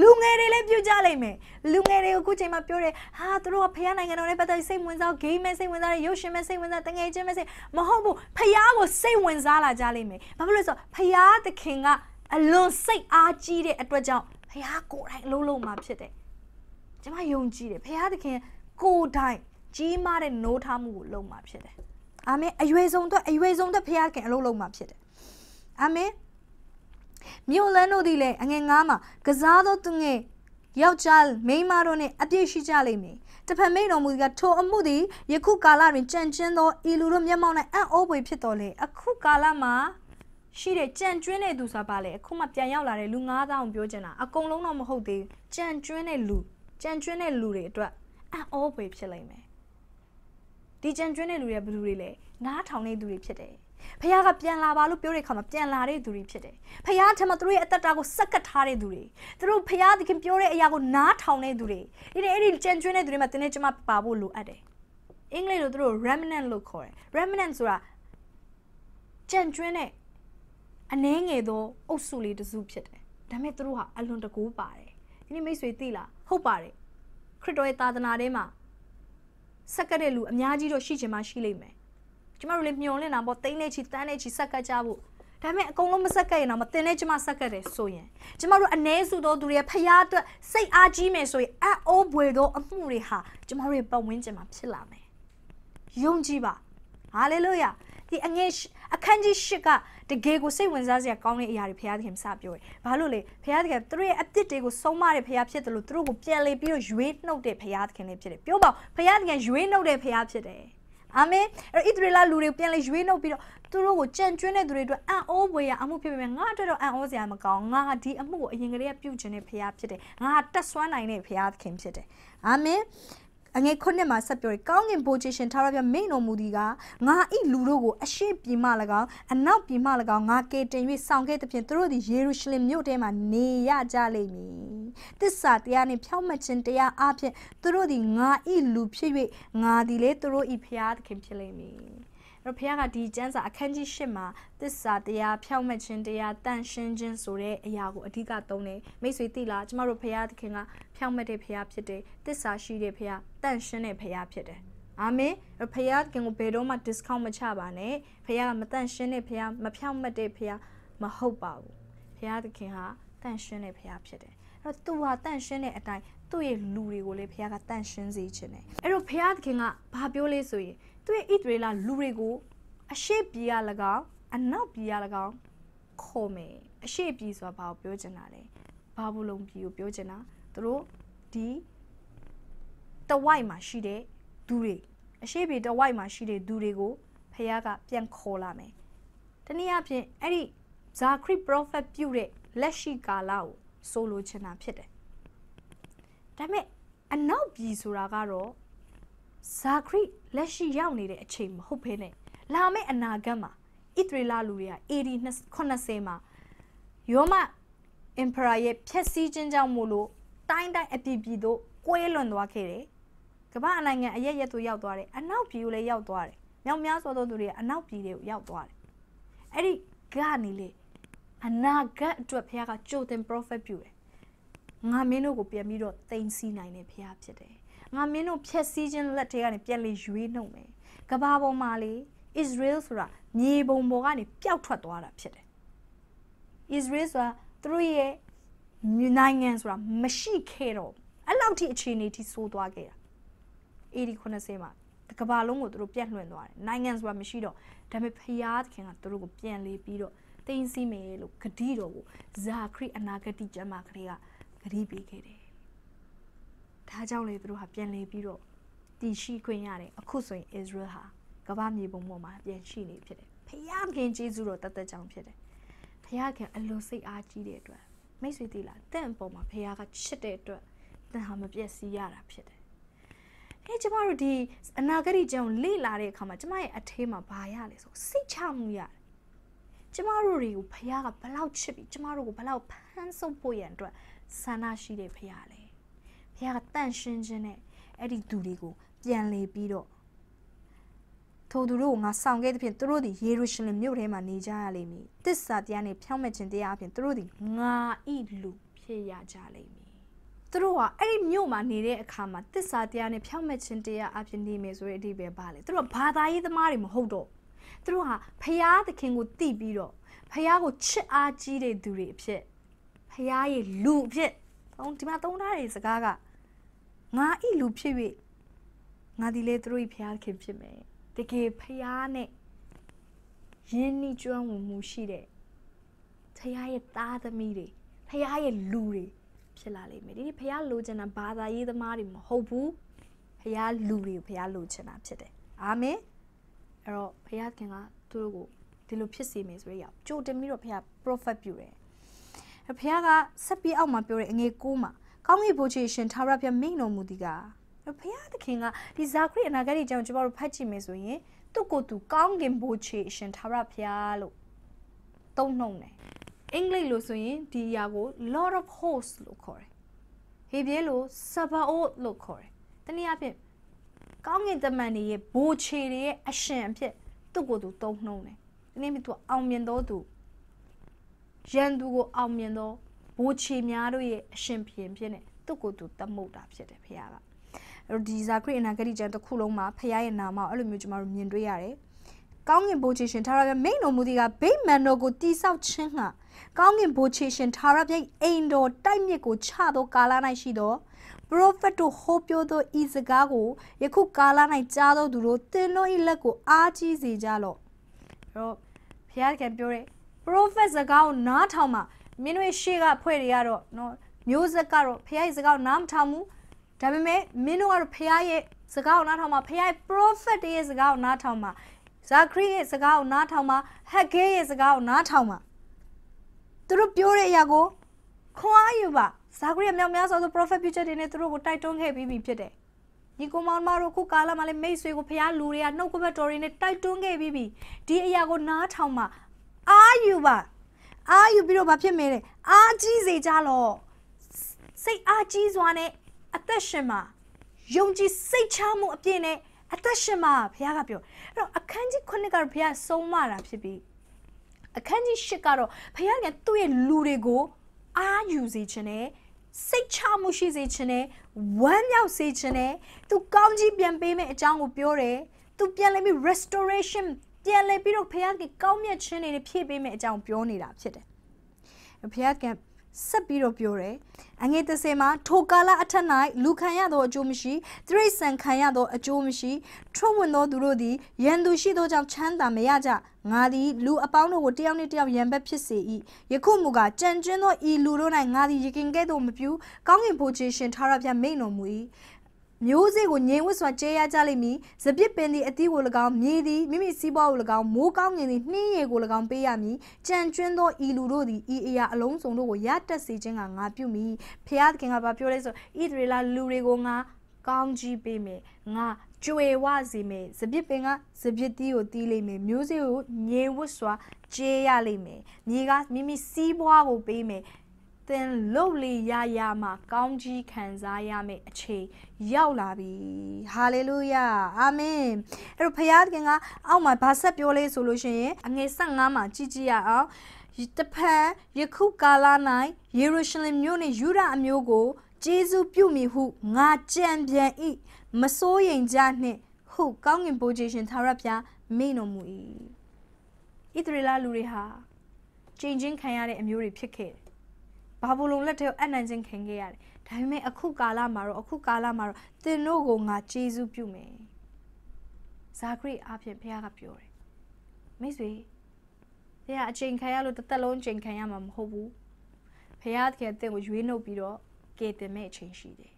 လူငယ်တွေလည်းပြုကြလိမ့်မယ်လူငယ်တွေကိုအခုချိန်မှာပြောတယ်ဟာသူတို့ကဖခင်နိုင်ငံတော်နဲ့ပတ်သက်စိတ်ဝင်စားဂိမ်းမဲ့စိတ်ဝင်စားတယ်ရုပ်ရှင်မဲ့စိတ်ဝင်စားတငယ်ချင်းမဲ့စိတ်မဟုတ်ဘူးဖခင်ကိုစိတ်ဝင်စားလာကြလိမ့်မယ်ဘာဖြစ်လို့လဲဆိုတော့ဖခင်သခင်ကအလွန်စိတ်အားကြီးတဲ့အတွက်ကြောင့်ဖခင်ကိုယ်တိုင်အလုံးလုံးမှာဖြစ်တယ်ကျွန်မယုံကြည်တယ်ဖခင်သခင်ကိုယ်တိုင်ကြီးမားတဲ့နိုးထားမှုကိုလုပ်မှာဖြစ်တယ်အာမင်အရွယ်ဆုံးအတွက်အရွယ်ဆုံးအတွက်ဖခင်ခင်အလုပ်လုပ်မှာဖြစ်တယ်အာမင် မြို့လန်းတို့သည်လည်းအငယ်ငါးမှာကစားသောသူငယ်ယောက်ျားမိန်းမတို့နှင့်အပြည့်ရှိကြလိမ့်မည်တဖန်မိန်တော်မူကထိုအမှုသည်ယခုကာလတွင်ကြံ့ကျင်းသောဤလူတို့မျက်မှောက်၌အံ့ဩဖွယ်ဖြစ်တော်လေအခုကာလမှာရှိတဲ့ကြံ့ကျွင်းတဲ့သူဆိုတာပါလေအခုမှပြန်ရောက်လာတဲ့လူ9000ပြောချင်တာအကုန်လုံးတော့မဟုတ်သေးဘူးကြံ့ကျွင်းတဲ့လူကြံ့ကျွင်းတဲ့လူတွေအတွက်အံ့ဩဖွယ်ဖြစ်လိမ့်မယ်ဒီကြံကျွန်းတဲ့လူတွေကဘယ်သူတွေလဲနားထောင်နေသူတွေဖြစ်တယ် ဖခင်ကပြန်လာပါလို့ပြောတဲ့အခါမှာပြန်လာတဲ့သူတွေဖြစ်တယ်ဖခင်ထမသူတို့ရဲ့အသက်တာကိုစက်ကတ်ထားတဲ့သူတွေသူတို့ဖခင်သခင်ပြောတဲ့အရာကိုနားထောင်တဲ့သူတွေဒီနေ့အဲ့ဒီကြံကျွန်းတဲ့သူတွေမှာတင်းနေကျမပါဖို့လိုအပ်တယ်အင်္ဂလိပ်လိုသူတို့ remnant လို့ခေါ်တယ် remnant ဆိုတာကြံကျွန်းတဲ့အနှဲငယ်သောအုပ်စုလေးတစ်စုဖြစ်တယ်ဒါပေမဲ့သူတို့ဟာအလွန်တကူပါတယ်ဒီနေ့မိတ်ဆွေသိလားဟုတ်ပါတယ်ခရစ်တော်ရဲ့သာသနာထဲမှာဆက်ကတဲ့လူအများကြီးတော့ရှိချင်မှရှိလိမ့်မယ် ကျမတို့လည်းမျှော်လင့်တာပေါ့တိမ့်နေချီတန်းနေချီဆက်ကကြဖို့ဒါပေမဲ့အကုန်လုံးမဆက်ကရင်တော့မတင်နဲ့ကျမဆက်ကတယ်ဆိုရင်ကျမတို့အ ਨੇ စုသောသူတွေဖရားအတွက်စိတ်အားကြီးမယ်ဆိုရင်အအိုးဘွေသောအမှုတွေဟာကျမတို့ရဲ့ပတ်ဝန်းကျင်မှာဖြစ်လာမယ်ယုံကြည်ပါဟာလေလုယာဒီအငယ်အခန်းကြီး၈ကတကယ်ကိုစိတ်ဝင်စားစရာကောင်းတဲ့အရာတွေဘုရားသခင်စပြောတယ်။ဘာလို့လဲဘုရားသခင်သူတို့ရဲ့အပြစ်တွေကိုဆုံးမတဲ့ဘုရားဖြစ်တယ်လို့သူတို့ကိုပြန်လေပြီးတော့ရွေးနှုတ်တဲ့ဘုရားသခင်လေးဖြစ်တယ်။ပြောပါဘုရားသခင်ရွေးနှုတ်တဲ့ဘုရားဖြစ်တယ်။ အာမင်။အဲ့ဣသရေလလူတွေပြန်လေရွေးနှုတ်ပြီးတော့သူတို့ကိုကြံ့ကျွင်းတဲ့သူတွေအတွက်အံ့ဩဖွယ်ရအမှုဖြစ်ပေမဲ့ငါအတွက်တော့အံ့ဩစရာမကောင်းငါဟာဒီအမှုကိုအရင်ကတည်းကပြုကျင်တဲ့ဘုရားဖြစ်တယ်။ငါဟာတက်ဆွမ်းနိုင်တဲ့ဘုရားသခင်ဖြစ်တယ်။အာမင်။ အငယ်ခုနှစ်မှာဆက်ပြောတယ်ကောင်းကင်ဘိုးချရှင်ထားရပြမိန်တော်မူသည်ကငါဤလူတို့ကိုအရှိပြည်မှ၎င်းအနောက်ပြည်မှ၎င်းငါကေတင်၍ဆောင်ခဲ့သဖြင့်သူတို့သည်ယေရုရှလင်မြို့ထဲမှာနေရကြလိမ့်မည်တစ္ဆာတရားနှင့်ဖြောင့်မတ်ခြင်းတရားအပြင်သူတို့သည်ငါဤလူဖြစ်၍ငါသည်လေသူတို့ဤဖျားသခင်ဖြစ်လိမ့်မည် တော့ဘုရားကဒီကျမ်းစာအခန်းကြီး၈မှာသစ္စာတရားဖြောင့်မတ်ခြင်းတရားတန်ရှင်းခြင်းဆိုတဲ့အရာကိုအဓိကသုံးတယ်မိတ်ဆွေသိလားကျမတို့ဘုရားသခင်ကဖြောင့်မတ်တဲ့ဘုရားဖြစ်တယ်သစ္စာရှိတဲ့ဘုရားတန်ရှင်းတဲ့ဘုရားဖြစ်တယ်အာမင်ဖခင်ကဘယ်တော့မှ discount မချပါနဲ့ဖခင်ကမတန့်ရှင်းတဲ့ဖခင်မဖြောင့်မတ်တဲ့ဖခင်မဟုတ်ပါဘူးဖခင်သခင်ဟာတန့်ရှင်းတဲ့ဖခင်ဖြစ်တယ်အဲ့တော့သူဟာတန့်ရှင်းတဲ့အတိုင်းသူ့ရဲ့လူတွေကိုလည်းဖခင်ကတန့်ရှင်းစေခြင်းတယ်အဲ့တော့ဖခင်သခင်ကဘာပြောလဲဆိုရင် သူ့ရဲ့ဣသရေလလူတွေကိုအရှိပြေရ၎င်းအနောက်ပြေရ၎င်းခေါ်မယ်အရှိပြေဆိုတာဘာကိုပြောချင်တာလဲဘာဘူးလုံးပြေကိုပြောချင်တာသူတို့ဒီတဝိုက်မှာရှိတဲ့ဒူတွေအရှိပြေတဝိုက်မှာရှိတဲ့ဒူတွေကိုဖះကပြန်ခေါ်လာမယ်တနည်းအားဖြင့်အဲ့ဒီဇာခရစ်ပရောဖက်ပြုတဲ့လက်ရှိကာလကိုဆိုလိုချင်တာဖြစ်တယ်ဒါပေမဲ့အနောက်ပြည်ဆိုတာကတော့ ဇာခရစ်လက်ရှိရောက်နေတဲ့အချိန်မဟုတ်ဘဲနဲ့လာမယ့်အနာဂတ်မှာဣသရေလလူတွေက AD 80မှာယောမ emperor ရဲ့ဖျက်ဆီးခြင်းကြောင့်မို့လို့တိုင်းတိုင်းအပြည့်ပြည့်တို့ကွဲလွန်သွားခဲ့တယ်။ကမ္ဘာနိုင်ငံအရက်ရက်တို့ရောက်သွားတယ်။အနောက်ပြည်ကိုလည်းရောက်သွားတယ်။မြောက်များစွာသောသူတွေကအနောက်ပြည်တွေကိုရောက်သွားတယ်။အဲ့ဒီကနေလေအနာဂတ်အတွက်ဘုရားကကြိုတင် prophet ပြုတယ်။ငါမင်းတို့ကိုပြန်ပြီးတော့သိမ်းဆည်းနိုင်တဲ့ဘုရားဖြစ်တယ်။ ငါမင်းတို့ဖျက်ဆီးခြင်းလက်ထဲကနေပြန်လေရွေးနှုတ်မယ်။ကမ္ဘာပေါ်မှာလေ Israel ဆိုတာမြေပုံပေါ်ကနေပျောက်ထွက်သွားတာဖြစ်တယ်။ Israel ဆိုတာသူတို့ရဲ့နိုင်ငံဆိုတာမရှိခဲ့တော့အဲ့လောက်ထိအခြေအနေထိဆိုးသွားခဲ့တာ80 90မှာတကဘာလုံးကိုသူတို့ပြန့်လွှင့်သွားတယ်နိုင်ငံဆိုတာမရှိတော့ဒါပေမဲ့ဖျားသခင်ကသူတို့ကိုပြန်လေပြီးတော့တင်းစီမယ်လို့ဂတိတော်ကိုဇာခရစ်အနာဂတိကျမ်းမာကလေးကဂတိပေးခဲ့တယ် ဒါကြောင့်လေသူတို့ဟာပြန်လေပြီးတော့တည်ရှိခွင့်ရတယ်အခုဆိုရင် Israel ဟာကမ္ဘာမြေပုံပေါ်မှာပြန်ရှိနေဖြစ်တယ်ဖျားခင်ကျေးဇူးတော်တသက်ကြောင့်ဖြစ်တယ်ဖျားခင်အလိုစိတ်အားကြီးတဲ့အတွက်မိတ်ဆွေတီလာတင့်အပေါ်မှာဖခင်ကချစ်တဲ့အတွက်တန်ဟာမပြည့်စည်ရတာဖြစ်တယ်။ဟဲ့ကျမတို့ဒီအနာဂတ်ကြောင်လေ့လာတဲ့အခါမှာကျမရဲ့အထဲမှာဘာရလဲဆိုစိတ်ချမှုရတယ်။ကျမတို့တွေကိုဖခင်ကဘလောက်ချစ်ပြီးကျမတို့ကိုဘလောက်ဖမ်းဆုပ်ဖို့ရန်အတွက်ဆန္ဒရှိတဲ့ဖခင်လေ။ ဖခင်ကတန့်ရှင်းခြင်းနဲ့အဲ့ဒီသူတွေကိုပြန်လေပြီးတော့ထိုသူတို့ကိုငါဆောင်ခဲ့သဖြင့်သူတို့သည်ယေရုရှလင်မြို့ထဲမှာနေကြရလိမ့်မည်တစ္ဆာတရားနှင့်ဖြောင့်မတ်ခြင်းတရားအပြင်သူတို့သည်ငါဤလူဖြစ်ရကြလိမ့်မည်သူတို့ကအဲ့ဒီမြို့မှာနေတဲ့အခါမှာတစ္ဆာတရားနဲ့ဖြောင့်မတ်ခြင်းတရားအပြင်နေမယ်ဆိုတဲ့အဓိပ္ပာယ်ပါလေသူတို့ကဘာသာရေးသမားတွေမဟုတ်တော့သူတို့ဟာဖျားသခင်ကိုတိပြီးတော့ဖျားကိုချစ်အားကြီးတဲ့သူတွေအဖြစ်ဖျားရဲ့လူအဖြစ် ဟောဒီမှာသုံးထားတဲ့စကားကငါဤလူဖြစ်၍ငါဒီလေသူတို့ဖျားခင်ဖြစ်မယ်တကယ်ဖျားနဲ့ယဉ်နီးကျွမ်းဝင်မှုရှိတဲ့ဖျားရဲ့သားသမီးတွေဖျားရဲ့လူတွေဖြစ်လာလိမ့်မယ်ဒီဖျားလိုချင်တာဘာသာရေးသမားတွေမဟုတ်ဘူးဖျားလူတွေကိုဖျားလိုချင်တာဖြစ်တယ်အာမင်အဲ့တော့ဖျားခင်ကသူတို့ကိုဒီလိုဖြစ်စေမယ်ဆိုရအောင်ကြိုတင်ပြီးတော့ဖျား prophet ပြုတယ် ဖျားကဆက်ပြီးအောက်မှာပြောတဲ့အငယ်ကိုးမှာကောင်းကင်ဘုရားရှင်ထာဝရဘုရားမိန်တော်မူသည်ကဘုရားသခင်ကဒီဇာခရီအနာဂတ်ကြောင့်ကျွန်တော်တို့ဖတ်ကြည့်မယ်ဆိုရင်သူ့ကိုယ်သူကောင်းကင်ဘိုးချေရှင်ထာဝရဘုရားလို့သုံးနှုံတယ်အင်္ဂလိပ်လို့ဆိုရင်ဒီအရာကို Lord of Hosts လို့ခေါ်တယ်ဟေဘရဲလို့ Sabaoth လို့ခေါ်တယ်တနည်းအားဖြင့်ကောင်းကင်တမန်တွေရဲ့ဘိုးချေတွေရဲ့အရှင်အဖြစ်သူ့ကိုယ်သူသုံးနှုံတယ်တနည်းမျိုးသူအောင်မြင်တော်သူ ရန်သူကိုအောင်မြင်တော်ဘိုးချေများတို့ရဲ့အရှင်ဖြစ်ဖြစ်နဲ့သူ့ကိုယ်သူတတ်မှုတာဖြစ်တယ်ဖခင်ကဒီဇာခရစ်အနာဂတိကျမ်းတစ်ခုလုံးမှာဖခင်ရဲ့နာမကိုအဲ့လိုမျိုးကျမတို့မြင်တွေ့ရတယ်။ကောင်းကင်ဘိုးချေရှင်ထာဝရဘုရားမိန်တော်မူသည်ကဗိမာန်တော်ကိုတိဆောက်ခြင်းဟာကောင်းကင်ဘိုးချေရှင်ထာဝရဘုရားအိမ်တော်တိုက်မြစ်ကိုချသောကာလ၌ရှိသောပရောဖက်တို့ဟောပြောသောဤစကားကိုယခုကာလ၌ကြားသောသူတို့သင်တို့၏လက်ကိုအားကြီးစေကြလော့။အဲ့တော့ဘုရားကပြောတဲ့ ပရောဖက်စကားကိုနားထောင်မှမင်းတို့ရှေ့ကဖွဲ့တွေကတော့နော်မျိုးဆက်ကတော့ဘုရားရဲ့စကားကိုနားမထောင်ဘူးဒါပေမဲ့မင်းတို့ကတော့ဖခင်ရဲ့စကားကိုနားထောင်မှာဖခင်ရဲ့ prophet ရဲ့စကားကိုနားထောင်မှာဇာခရီရဲ့စကားကိုနားထောင်မှာဟက်ခဲရဲ့စကားကိုနားထောင်မှာသူတို့ပြောတဲ့အရာကိုခွန်အားယူပါဇာခရီမြောက်များစွာသော prophet future တွေနဲ့သူတို့ကိုတိုက်တွန်းခဲ့ပြီးပြီဖြစ်တယ်ညီကိုမောင်မတို့ခုကာလမှာလည်းမိတ်ဆွေကိုဖခင်လူတွေကနှုတ်ကပတ်တော်တွေနဲ့တိုက်တွန်းခဲ့ပြီးပြီဒီအရာကိုနားထောင်မှာ အာယူပါအာယူပြီးတော့ဘာဖြစ်မလဲအာကြီးစေကြလော့စိတ်အားကြီးစွာနဲ့အသက်ရှင်မှာယုံကြည်စိတ်ချမှုအပြည့်နဲ့အသက်ရှင်မှာဘုရားကပြောအဲ့တော့အခန်းကြီး9ကတော့ဘုရားဆုံးမတာဖြစ်ပြီးအခန်းကြီး10ကတော့ဘုရားကသူ့ရဲ့လူတွေကိုအာယူစေခြင်းနဲ့စိတ်ချမှုရှိစေခြင်းနဲ့ဝမ်းမြောက်စေခြင်းနဲ့သူကောင်းကြီးပြန်ပေးမယ့်အကြောင်းကိုပြောတယ်သူပြန်လဲပြီး restoration ပြန်လဲပြီးတော့ဘုရားကကောင်းမြတ်ခြင်းတွေဖြည့်ပေးမယ့်အကြောင်းပြောနေတာဖြစ်တယ်ဘုရားကဆက်ပြီးတော့ပြောတယ်အငယ်30မှာထိုကာလအထက်၌လူခံရသောအကျိုးမရှိတိရစ္ဆာန်ခံရသောအကျိုးမရှိထွက်ဝင်သောသူတို့သည်ရန်သူရှိသောကြောင့်ချမ်းသာမရကြငါသည်လူအပေါင်းတို့ကိုတယောက်နှင့်တယောက်ရန်ဘက်ဖြစ်စေ၏ယခုမူကားကြံကျွန်းသောဤလူတို့၌ငါသည်ယခင်ကဲ့သို့မပြုကောင်းကင်ဘုရားရှင်ထာဝရဘုရားမိန်တော်မူ၏ မျိုးစေ့ကိုငြိမ်ဝတ်စွာကျဲရကြလိမ့်မည်စပစ်ပင်သည်အသီးကို၎င်းမြေသည်မိမိစီးပွားကို၎င်းမိုးကောင်းငင်သည်နှင်းရည်ကို၎င်းပေးရမည်ကြံကျွန်းသောဤလူတို့သည်ဤအရာအလုံးစုံတို့ကိုရတက်စေခြင်းကငါပြုမည်ဖျားသခင်ကဘာပြောလဲဆိုဣသရေလလူတွေကိုငါကောင်းကြီးပေးမယ်ငါကြွေဝစေမယ်စပစ်ပင်ကစပစ်တီးကိုတီးလိမ့်မယ်မျိုးစေ့ကိုငြိမ်ဝတ်စွာကျဲရလိမ့်မယ်မြေကမိမိစီးပွားကိုပေးမယ် သင်လုတ်လီရရမှာကောင်းကြီးခံစားရမယ့်အချိန်ရောက်လာပြီဟာလေလုယာအာမင်အဲ့တော့ဖခင်ကအောက်မှာဗာဆက်ပြောလေးဆိုလို့ရှိရင်အငယ်15မှာကြည်ကြည်ရအောင်တဖန်ယခုကာလ၌ယေရုရှလင်မြို့နှင့်ယူဒအမျိုးကိုကျေးဇူးပြုမိဟုငါကြံပြန်၏မစိုးရင်ကြနှင့်ဟုကောင်းကင်ဘုရားရှင်သာရဖျားမိန်တော်မူ၏ဣသရေလလူတွေဟာချိန်ချင်းခံရတဲ့အမျိုးတွေဖြစ်ခဲ့တယ် ဘာဘူးလုံလက်ထဲအနံ့ချင်းခံခဲ့ရတယ်ဒါပေမဲ့အခုကာလမှာတော့အခုကာလမှာတော့သင်တို့ကိုငါကျေးဇူးပြုမယ်ဇာခရီအားဖြင့်ဘုရားကပြောတယ်မိတ်ဆွေဘုရားအချိန်ခံရလို့တစ်သက်လုံးချိန်ခံရမှာမဟုတ်ဘူးဘုရားတကယ်တင့်ကိုရွေးနှုတ်ပြီးတော့ကယ်တင်မဲ့အချိန်ရှိတယ်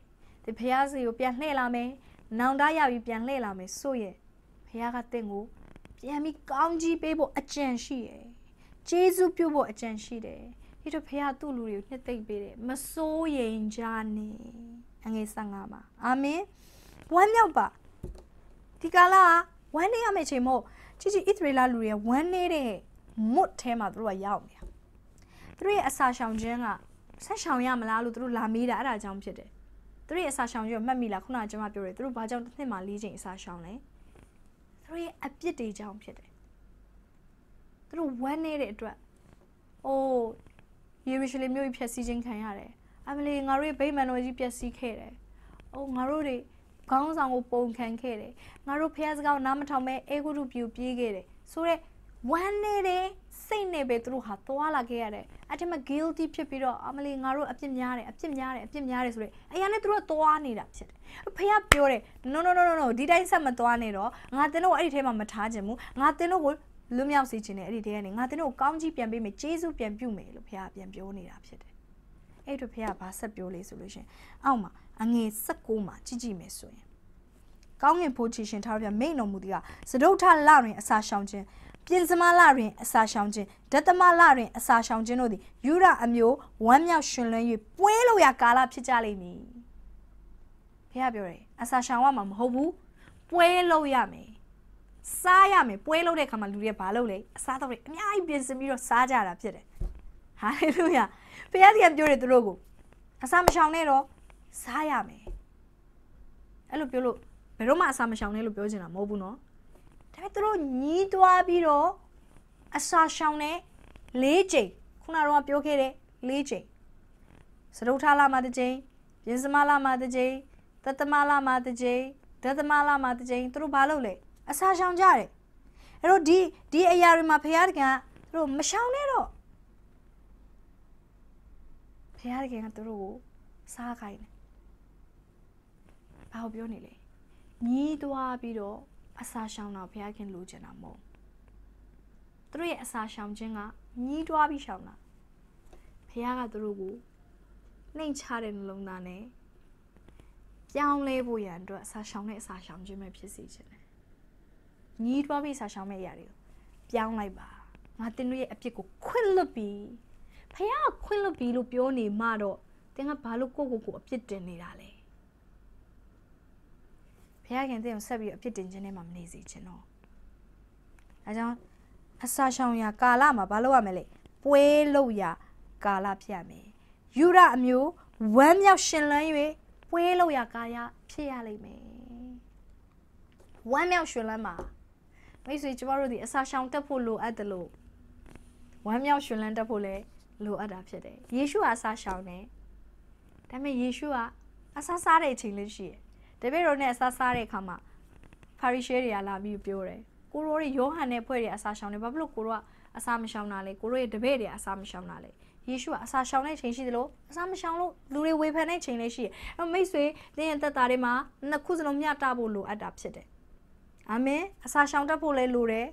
ဒီဘုရားစီကိုပြန်လှည့်လာမယ်နောင်တရပြီးပြန်လှည့်လာမယ်ဆိုရင်ဘုရားကတင့်ကိုပြန်ပြီးကောင်းကြီးပေးဖို့အကြံရှိတယ်ကျေးဇူးပြုဖို့အကြံရှိတယ် ဒီတော့ဖခင်သူ့လူတွေကိုနှစ်သိမ့်ပေးတယ်မစိုးရိမ်ကြနဲ့အငယ်15မှာအာမင်ဝမ်းမြောက်ပါဒီကာလဝမ်းနေရမယ့်ချိန်မို့ជីជីဣသရေလလူတွေကဝမ်းနေတဲ့မွတ်ထဲမှာသူတို့ကရောက်နေတာသူတို့ရဲ့အစာရှောင်ခြင်းကဆက်ရှောင်ရမလားလို့သူတို့လာမေးတာအဲ့ဒါကြောင့်ဖြစ်တယ်သူတို့ရဲ့အစာရှောင်ခြင်းကိုမှတ်မိလားခုနကကျွန်မပြောတယ်သူတို့ဘာကြောင့်တစ်နှစ်မှ၄ချိန်အစာရှောင်လဲသူတို့ရဲ့အပြစ်တွေကြောင့်ဖြစ်တယ်သူတို့ဝမ်းနေတဲ့အတွက်အိုး ယေရုရှလင်မြို့ကြီးဖျက်ဆီးခြင်းခံရတယ်အမလီငါတို့ရဲ့ဗိမာန်တော်ကြီးပျက်စီးခဲ့တယ်အိုးငါတို့တွေခေါင်းဆောင်ကိုပုံခံခဲ့တယ်ငါတို့ဖះစကားကိုနားမထောင်မဲအေဂုတုပြူပြေးခဲ့တယ်ဆိုတော့ဝမ်းနေတဲ့စိတ်နဲ့ပဲသူတို့ဟာသွားလာခဲ့ရတယ်အတမ guilty ဖြစ်ပြီးတော့အမလီငါတို့အပြစ်များတယ်အပြစ်များတယ်အပြစ်များတယ်ဆိုတော့အရာနဲ့သူတို့သွားနေတာဖြစ်တယ်ဖះပြောတယ် no no no no no ဒီတိုင်းဆက်မသွားနဲ့တော့ငါတင်တို့အဲ့ဒီထဲမှာမထားခြင်းဘူးငါတင်တို့ကို လွတ်မြောက်စေခြင်းနဲ့အဲ့ဒီတဲကနေငါတင်တို့ကောင်းကြီးပြန်ပေးမယ်ဂျေဇုပြန်ပြုမယ်လို့ဖခင်ပြန်ပြောနေတာဖြစ်တယ်။အဲ့တို့ဖခင်ကဘာဆက်ပြောလဲဆိုလို့ရှင်အောက်မှာအငယ်16မှာကြည့်ကြည့်မယ်ဆိုရင်ကောင်းငင်ဖိုးချီရှင်ထားပြမိန်တော်မူသည်ကစဒုထလတွင်အစာရှောင်ခြင်းပြင်စမလတွင်အစာရှောင်ခြင်းဒသမလတွင်အစာရှောင်ခြင်းတို့သည်ယူရအမျိုးဝမ်းမြောက်ရှင်လွှဲ၍ပွဲလို့ရကာလဖြစ်ကြလိမ့်မည်။ဖခင်ပြောတယ်အစာရှောင်ရမှာမဟုတ်ဘူးပွဲလို့ရမယ် စားရမယ်ပွဲလုပ်တဲ့အခါမှာလူတွေကဘာလုပ်လဲအစားတော့တွေအများကြီးပြင်ဆင်ပြီးတော့စားကြတာဖြစ်တယ်ဟာလေလုယာဖခင်ကပြောတယ်သူတို့ကိုအစာမရှောင်နဲ့တော့စားရမယ်အဲ့လိုပြောလို့ဘယ်တော့မှအစာမရှောင်နဲ့လို့ပြောချင်တာမဟုတ်ဘူးနော်ဒါပေမဲ့သူတို့ညီးသွားပြီးတော့အစာရှောင်နဲ့၄ချိန်ခုနကတော့ပြောခဲ့တဲ့၄ချိန်စတုထလာမှာတစ်ချိန်ပြင်စမလာမှာတစ်ချိန်တသမလာမှာတစ်ချိန်ဒသမလာမှာတစ်ချိန်သူတို့ဘာလုပ်လဲ အစာရှောင်ကြတယ်အဲ့တော့ဒီဒီအရာတွေမှာဖခင်တခင်ကသူတို့မရှောင်နဲ့တော့ဖခင်တခင်ကသူတို့ကိုစားခိုင်းတယ်ဘာကိုပြောနေလဲညီးသွားပြီးတော့အစာရှောင်တော့ဖခင်လိုချင်တာမဟုတ်သူတို့ရဲ့အစာရှောင်ခြင်းကညီးတွားပြီးရှောင်တာဖခင်ကသူတို့ကိုနှိမ်ချတဲ့နှလုံးသားနဲ့ပြောင်းလဲဖို့ရန်အတွက်အစာရှောင်တဲ့အစာရှောင်ခြင်းပဲဖြစ်စေချင်တယ် ညီးတွားပြီးစာရှောင်းမဲ့အရာတွေကိုပြောင်းလိုက်ပါငါတင်တို့ရဲ့အပြစ်ကိုခွင့်လွတ်ပြီးဖះခွင့်လွတ်ပြီးလို့ပြောနေမှတော့တင်ကဘာလို့ကိုကိုကိုအပြစ်တင်နေတာလဲဖះခင်တင်ကိုဆက်ပြီးအပြစ်တင်ခြင်းနဲ့မှမနေစေချင်တော့အဲကြောင့်အစာရှောင်ရာကာလမှာဘာလုပ်ရမလဲပွဲလုပ်ရာကာလဖြစ်ရမယ်ယူရအမျိုးဝမ်းမြောက်ရှင်လန်း၍ပွဲလုပ်ရာကာယဖြစ်ရလိမ့်မယ်ဝမ်းမြောက်ရှင်လန်းမှာ မိတ်ဆွေကျမတို့ဒီအစာရှောင်တက်ဖို့လိုအပ်တယ်လို့ဝမ်းမြောက်ရှင်လန်းတက်ဖို့လည်းလိုအပ်တာဖြစ်တယ်ယေရှုကအစာရှောင်တယ်ဒါပေမဲ့ယေရှုကအစာစားတဲ့အချိန်လေးရှိတယ်တပည့်တော်နဲ့အစာစားတဲ့အခါမှာဖာရိရှဲတွေကလာပြီးပြောတယ်ကိုရိုတွေယောဟန်နဲ့ဖွဲ့တွေအစာရှောင်တယ်ဘာဖြစ်လို့ကိုရိုကအစာမရှောင်တာလဲကိုရိုရဲ့တပည့်တွေအစာမရှောင်တာလဲယေရှုကအစာရှောင်တဲ့ချိန်ရှိသလိုအစာမရှောင်လို့လူတွေဝေဖန်တဲ့ချိန်လေးရှိတယ်အဲ့မိတ်ဆွေသင်ရဲ့တက်တာတွေမှာနှစ်ခုစလုံးမျှတဖို့လိုအပ်တာဖြစ်တယ် အာမင်အစာရှောင်တတ်ဖို့လည်းလိုတယ်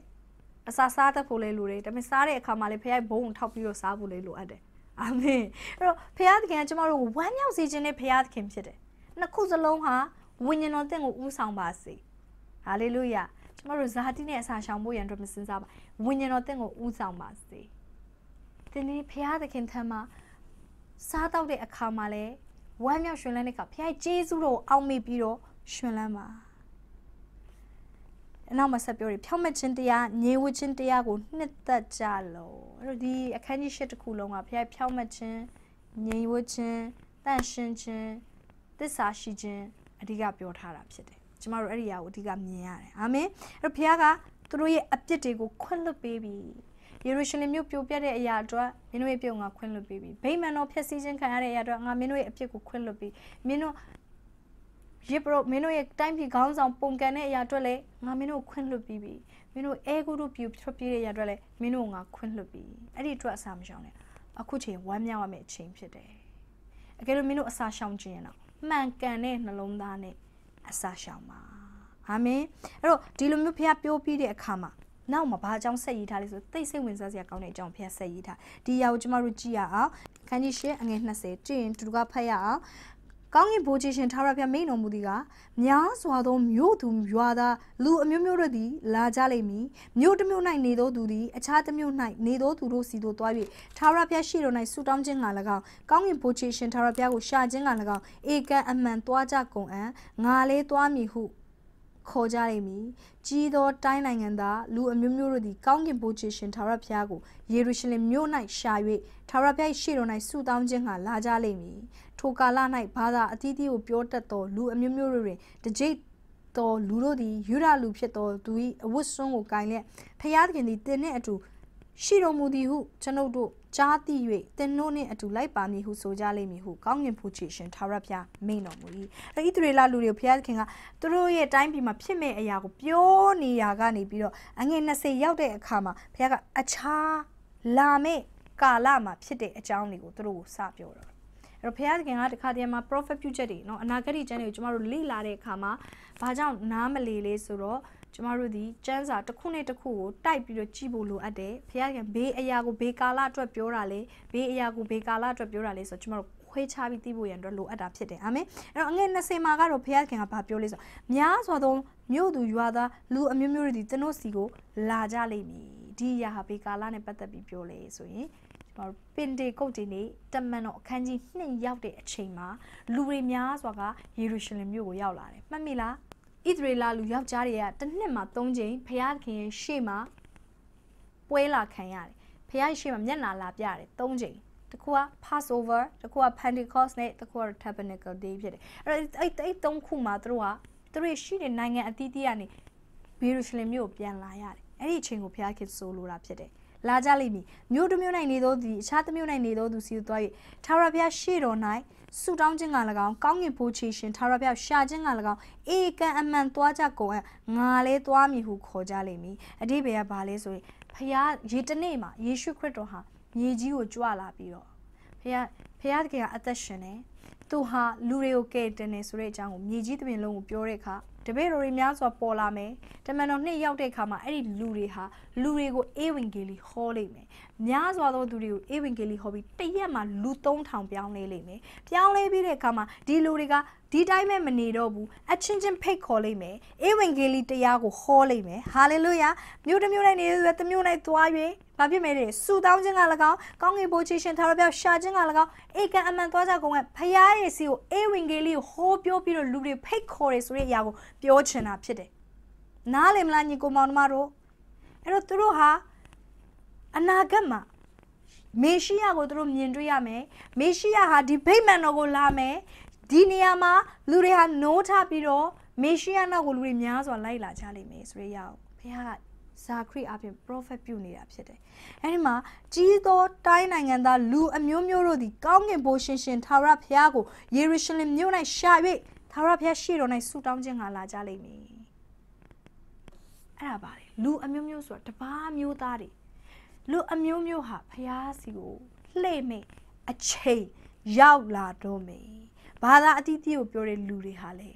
အစာစားတတ်ဖို့လည်းလိုတယ်ဒါပေမဲ့စားတဲ့အခါမှာလည်းဖခင်ဘုံထောက်ပြီးတော့စားဖို့လည်းလိုအပ်တယ်အာမင်အဲ့တော့ဖခင်သခင်ကကျမတို့ကိုဝမ်းမြောက်စေခြင်းနဲ့ဖခင်သခင်ဖြစ်တယ်နှစ်ခုစလုံးဟာဝိညာဉ်တော်တင့်ကိုဥဆောင်ပါစေဟာလေလုယာကျမတို့ဇာတိနဲ့အစာရှောင်ဖို့ရန်အတွက်မစင်စားပါဝိညာဉ်တော်တင့်ကိုဥဆောင်ပါစေသင်ဒီဖခင်သခင်ထံမှာစားတော့တဲ့အခါမှာလဲဝမ်းမြောက်ရှင်လန်းတဲ့အခါဖခင်ကျေးဇူးတော်အောက်မေ့ပြီးတော့ရှင်လန်းပါ အနောက်မှာဆက်ပြောရဖြောင့်မတ်ခြင်းတရားငြိမ်ဝတ်ခြင်းတရားကိုနှစ်သက်ကြလို့အဲ့တော့ဒီအခန်းကြီး၈တစ်ခုလုံးကဖခင်ဖြောင့်မတ်ခြင်းငြိမ်ဝတ်ခြင်းတန့်ရှင်းခြင်းသစ္စာရှိခြင်းအဓိကပြောထားတာဖြစ်တယ်ကျမတို့အဲ့ဒီအရာကိုအဓိကမြင်ရတယ်အာမင်အဲ့တော့ဖခင်ကသူတို့ရဲ့အပြစ်တွေကိုခွင့်လွှတ်ပေးပြီယေရုရှလင်မြို့ပြိုပြက်တဲ့အရာအတွက်မင်းတို့ရဲ့ပြုံငါခွင့်လွှတ်ပေးပြီဗိမာန်တော်ဖျက်ဆီးခြင်းခံရတဲ့အရာအတွက်ငါမင်းတို့ရဲ့အပြစ်ကိုခွင့်လွှတ်ပေးမင်းတို့ ရစ်ပရိုမင်းတို့ရဲ့တိုင်းပြည်ခေါင်းဆောင်ပုံကန်တဲ့အရာအတွက်လည်းငါမင်းတို့ခွင့်လွှတ်ပြီးပြီမင်းတို့အဲဂုတို့ပြူထွက်ပြေးတဲ့အရာအတွက်လည်းမင်းတို့ငါခွင့်လွှတ်ပြီးအဲ့ဒီအတွက်အစာမရှောင်နဲ့အခုချိန်ဝမ်းမြောက်ရမယ့်အချိန်ဖြစ်တယ်အကယ်လို့မင်းတို့အစာရှောင်ခြင်းရင်တော့မှန်ကန်တဲ့နှလုံးသားနဲ့အစာရှောင်ပါအာမင်အဲ့တော့ဒီလိုမျိုးဖះပြောပြီးတဲ့အခါမှာနောက်မှာဘာအကြောင်းဆက်ရေးထားလဲဆိုသိစိတ်ဝင်စားစရာကောင်းတဲ့အကြောင်းဖះဆက်ရေးထားဒီအရာကိုကျမတို့ကြည့်ရအောင်ခန်းကြီးရှင်းအငယ်20ကြည့်ရင်တူတူကဖတ်ရအောင် ကောင်းကင်ဘိုးကြီးရှင်ထာဝရဘုရားမိန်တော်မူသည်ကများစွာသောမြို့သူရွာသားလူအမျိုးမျိုးတို့သည် လာကြလိမ့်မည်မြို့တစ်မြို့၌နေသောသူသည်အခြားတစ်မြို့၌နေသောသူတို့စီသို့တွား၍ထာဝရဘုရားရှိတော်၌ဆုတောင်းခြင်းငှာ၎င်းကောင်းကင်ဘိုးကြီးရှင်ထာဝရဘုရားကိုရှာခြင်းငှာ၎င်းဧကန်အမှန်တွားကြကုန်အံ့ငါလေးတွားမည်ဟုခေါ်ကြလိမ့်မည်ကြီးသောတိုင်းနိုင်ငံသားလူအမျိုးမျိုးတို့သည်ကောင်းကင်ဘိုးချေရှင်ထာဝရဘုရားကိုယေရုရှလင်မြို့၌ရှာ၍ထာဝရဘုရားရှေ့တော်၌ဆုတောင်းခြင်းငှာလာကြလိမ့်မည် ထိုကာလ၌ဘာသာအသီးသီးကိုပြောတတ်သောလူအမျိုးမျိုးတို့တွင်တကြိတ်သောလူတို့သည်ယူရလူဖြစ်သောသူ၏အဝတ်စွန်းကိုကင်လျက်ဖျားသခင်သည်တင်းနှင့်အတူရှိတော်မူသည်ဟုကျွန်ုပ်တို့ကြားသိ၍တင်းတို့နှင့်အတူလိုက်ပါမည်ဟုဆိုကြလိမ့်မည်ဟုကောင်းငင်ဖူချေရှင်ထာဝရဘုရားမိန့်တော်မူ၏အဲဣသရေလလူတွေကိုဘုရားသခင်ကသူတို့ရဲ့တိုင်းပြည်မှာဖြစ်မဲ့အရာကိုပြောနေရကနေပြီးတော့အငယ်20ရောက်တဲ့အခါမှာဘုရားကအခြားလာမဲ့ကာလမှာဖြစ်တဲ့အကြောင်းတွေကိုသူတို့ကိုစပြောတော့ အဲ့တော့ဘုရားသခင်ကတခါတည်းမှာ prophet ပြုချက်တွေเนาะအနာဂတ်ကျမ်းတွေကိုကျမတို့လေ့လာတဲ့အခါမှာဘာကြောင့်နားမလေလေးဆိုတော့ကျမတို့ဒီကျမ်းစာတစ်ခုနဲ့တစ်ခုကိုတိုက်ပြီးတော့ကြည့်ဖို့လိုအပ်တယ်ဘုရားကဘေးအရာကိုဘေးကာလအတွက်ပြောတာလေဘေးအရာကိုဘေးကာလအတွက်ပြောတာလေဆိုတော့ကျမတို့ခွဲခြားပြီးသိဖို့ရန်အတွက်လိုအပ်တာဖြစ်တယ်အာမင်အဲ့တော့အငယ်20မှာကတော့ဘုရားခင်ကဘာပြောလဲဆိုများစွာသောမြို့သူရွာသားလူအမျိုးမျိုးတွေဒီကျွန်တော်စီကိုလာကြလိမ့်မည်ဒီအရာဟာဘေးကာလနဲ့ပတ်သက်ပြီးပြောလေဆိုရင် ကျွန်တော်ပင်တေကုတ်တီနေတမန်တော်အခန်းကြီး2ရောက်တဲ့အချိန်မှာလူတွေများစွာကယေရုရှလင်မြို့ကိုရောက်လာတယ်မှတ်မိလားဣသရေလလူယောက်ျားတွေကတစ်နှစ်မှာ၃ချိန်ဖျားခင်ရဲ့ရှေ့မှာပွဲလာခံရတယ်ဖျားရှေ့မှာမျက်နာလာပြရတယ်၃ချိန်တခုက Passover တခုက Pentecost နဲ့တခုက Tabernacle Day ဖြစ်တယ်အဲ့တော့အဲ့အဲ့၃ခုမှာသူတို့ကသူတို့ရှိတဲ့နိုင်ငံအသီးသီးကနေယေရုရှလင်မြို့ကိုပြန်လာရတယ်အဲ့ဒီအချိန်ကိုဖျားခင်ဆိုလိုတာဖြစ်တယ် လာကြလိမ့်မည်မြို့တစ်မြို့၌နေသောသူအခြားတစ်မြို့၌နေသောသူစီသွား၍ထာဝရဘုရားရှေ့တော်၌ဆူတောင်းခြင်းက၎င်းကောင်းကင်ဘိုးချေရှင်ထာဝရဘုရားရှာခြင်းက၎င်းအေကံအမှန်သွားကြကုန်အံ့ငါလည်းသွားမည်ဟုခေါ်ကြလိမ့်မည်အတိဘေကဘာလဲဆိုရင်ဖခင်ရေတနေ့မှာယေရှုခရစ်တော်ဟာမြေကြီးကိုကြွလာပြီးတော့ဖခင်ဖခင်တကယ်အသက်ရှင်နေသူဟာလူတွေကိုကယ်တင်နေဆိုတဲ့အကြောင်းကိုမြေကြီးတစ်ပြင်လုံးကိုပြောတဲ့အခါ တပည့်တော်တွေများစွာပေါ်လာမယ်တမန်တော်နှစ်ရောက်တဲ့အခါမှာအဲ့ဒီလူတွေဟာလူတွေကိုအေဝံဂေလိဟောလိမ့်မယ်များစွာသောသူတွေကိုအေဝံဂေလိဟောပြီးတရက်မှာလူ3000ပြောင်းလဲလိမ့်မယ်ပြောင်းလဲပြီးတဲ့အခါမှာဒီလူတွေက ဒီတိုင်းပဲမနေတော့ဘူးအချင်းချင်းဖိတ်ခေါ်လိမ့်မယ်အေဝံဂေလိတရားကိုဟောလိမ့်မယ်ဟာလေလုယာမြို့တစ်မြို့တိုင်းနေရတဲ့မြို့တိုင်းသွား၍ဘာဖြစ်မဲတဲ့စူတောင်းခြင်းက၎င်းကောင်းကင်ဘိုးချီရှင်သာရပြောက်ရှာခြင်းက၎င်းအေကံအမှန်သွားကြကုန်ကဖယားရဲ့စီကိုအေဝံဂေလိကိုဟောပြောပြီးတော့လူတွေဖိတ်ခေါ်တယ်ဆိုတဲ့အရာကိုပြောချင်တာဖြစ်တယ်နားလည်မလားညီကိုမောင်နှမတို့အဲ့တော့သူတို့ဟာအနာဂတ်မှာမေရှိယကိုသူတို့မြင်တွေ့ရမယ်မေရှိယဟာဒီဗိမာန်တော်ကိုလာမယ် ဒီနေရာမှာလူတွေဟာနိုးထပြီးတော့မေရှိယနောက်ကိုလူတွေများစွာလိုက်လာကြလိမ့်မယ်ဆိုရရအောင်ဘုရားကဇာခရီအပြင် prophet ပြုနေတာဖြစ်တယ်။အဲဒီမှာကြီးသောတိုင်းနိုင်ငံသားလူအမျိုးမျိုးတို့သည်ကောင်းကင်ဘိုးရှင်ရှင်သာရဘုရားကိုယေရုရှလင်မြို့၌ရှာ၍သာရဘုရားရှေ့တော်၌ဆုတောင်းခြင်းငါလာကြလိမ့်မည်။အဲ့ဒါပါလေလူအမျိုးမျိုးဆိုတာတပါးမျိုးသားတွေလူအမျိုးမျိုးဟာဘုရားစီကိုလှည့်မိအချိန်ရောက်လာတော့မယ်။ ဘာသာအတိအကျကိုပြောတဲ့လူတွေဟာလေ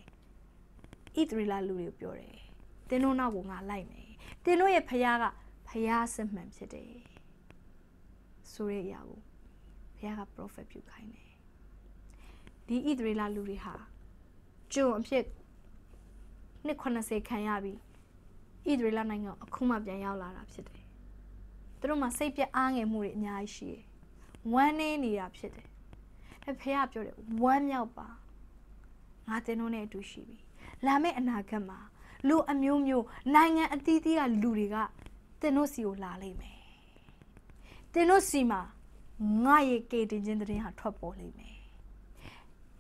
ဣသရေလလူတွေကိုပြောတယ်။တင်းတို့နောက်ကိုငါလိုက်မယ်။တင်းတို့ရဲ့ဖခင်ကဖခင်စစ်မှန်ဖြစ်တယ်။ဆိုတဲ့အရာကိုဖခင်က prophet ပြုခိုင်းတယ်။ဒီဣသရေလလူတွေဟာကျွန်အဖြစ်နှစ်80ခံရပြီဣသရေလနိုင်ငံအခုမှပြန်ရောက်လာတာဖြစ်တယ်သူတို့မှာစိတ်ပြအားငယ်မှုတွေအများကြီးရှိတယ်ဝမ်းနေနေတာဖြစ်တယ် အဲဖေကပြောတယ်ဝမ်းမြောက်ပါငါတင်တို့နဲ့အတူရှိပြီလာမယ့်အနာဂတ်မှာလူအမျိုးမျိုးနိုင်ငံအသီးသီးကလူတွေကတင်တို့စီကိုလာလိမ့်မယ်တင်တို့စီမှာငါရဲ့ကေတင်ချင်းတဲ့ဟာထွက်ပေါ်လိမ့်မယ်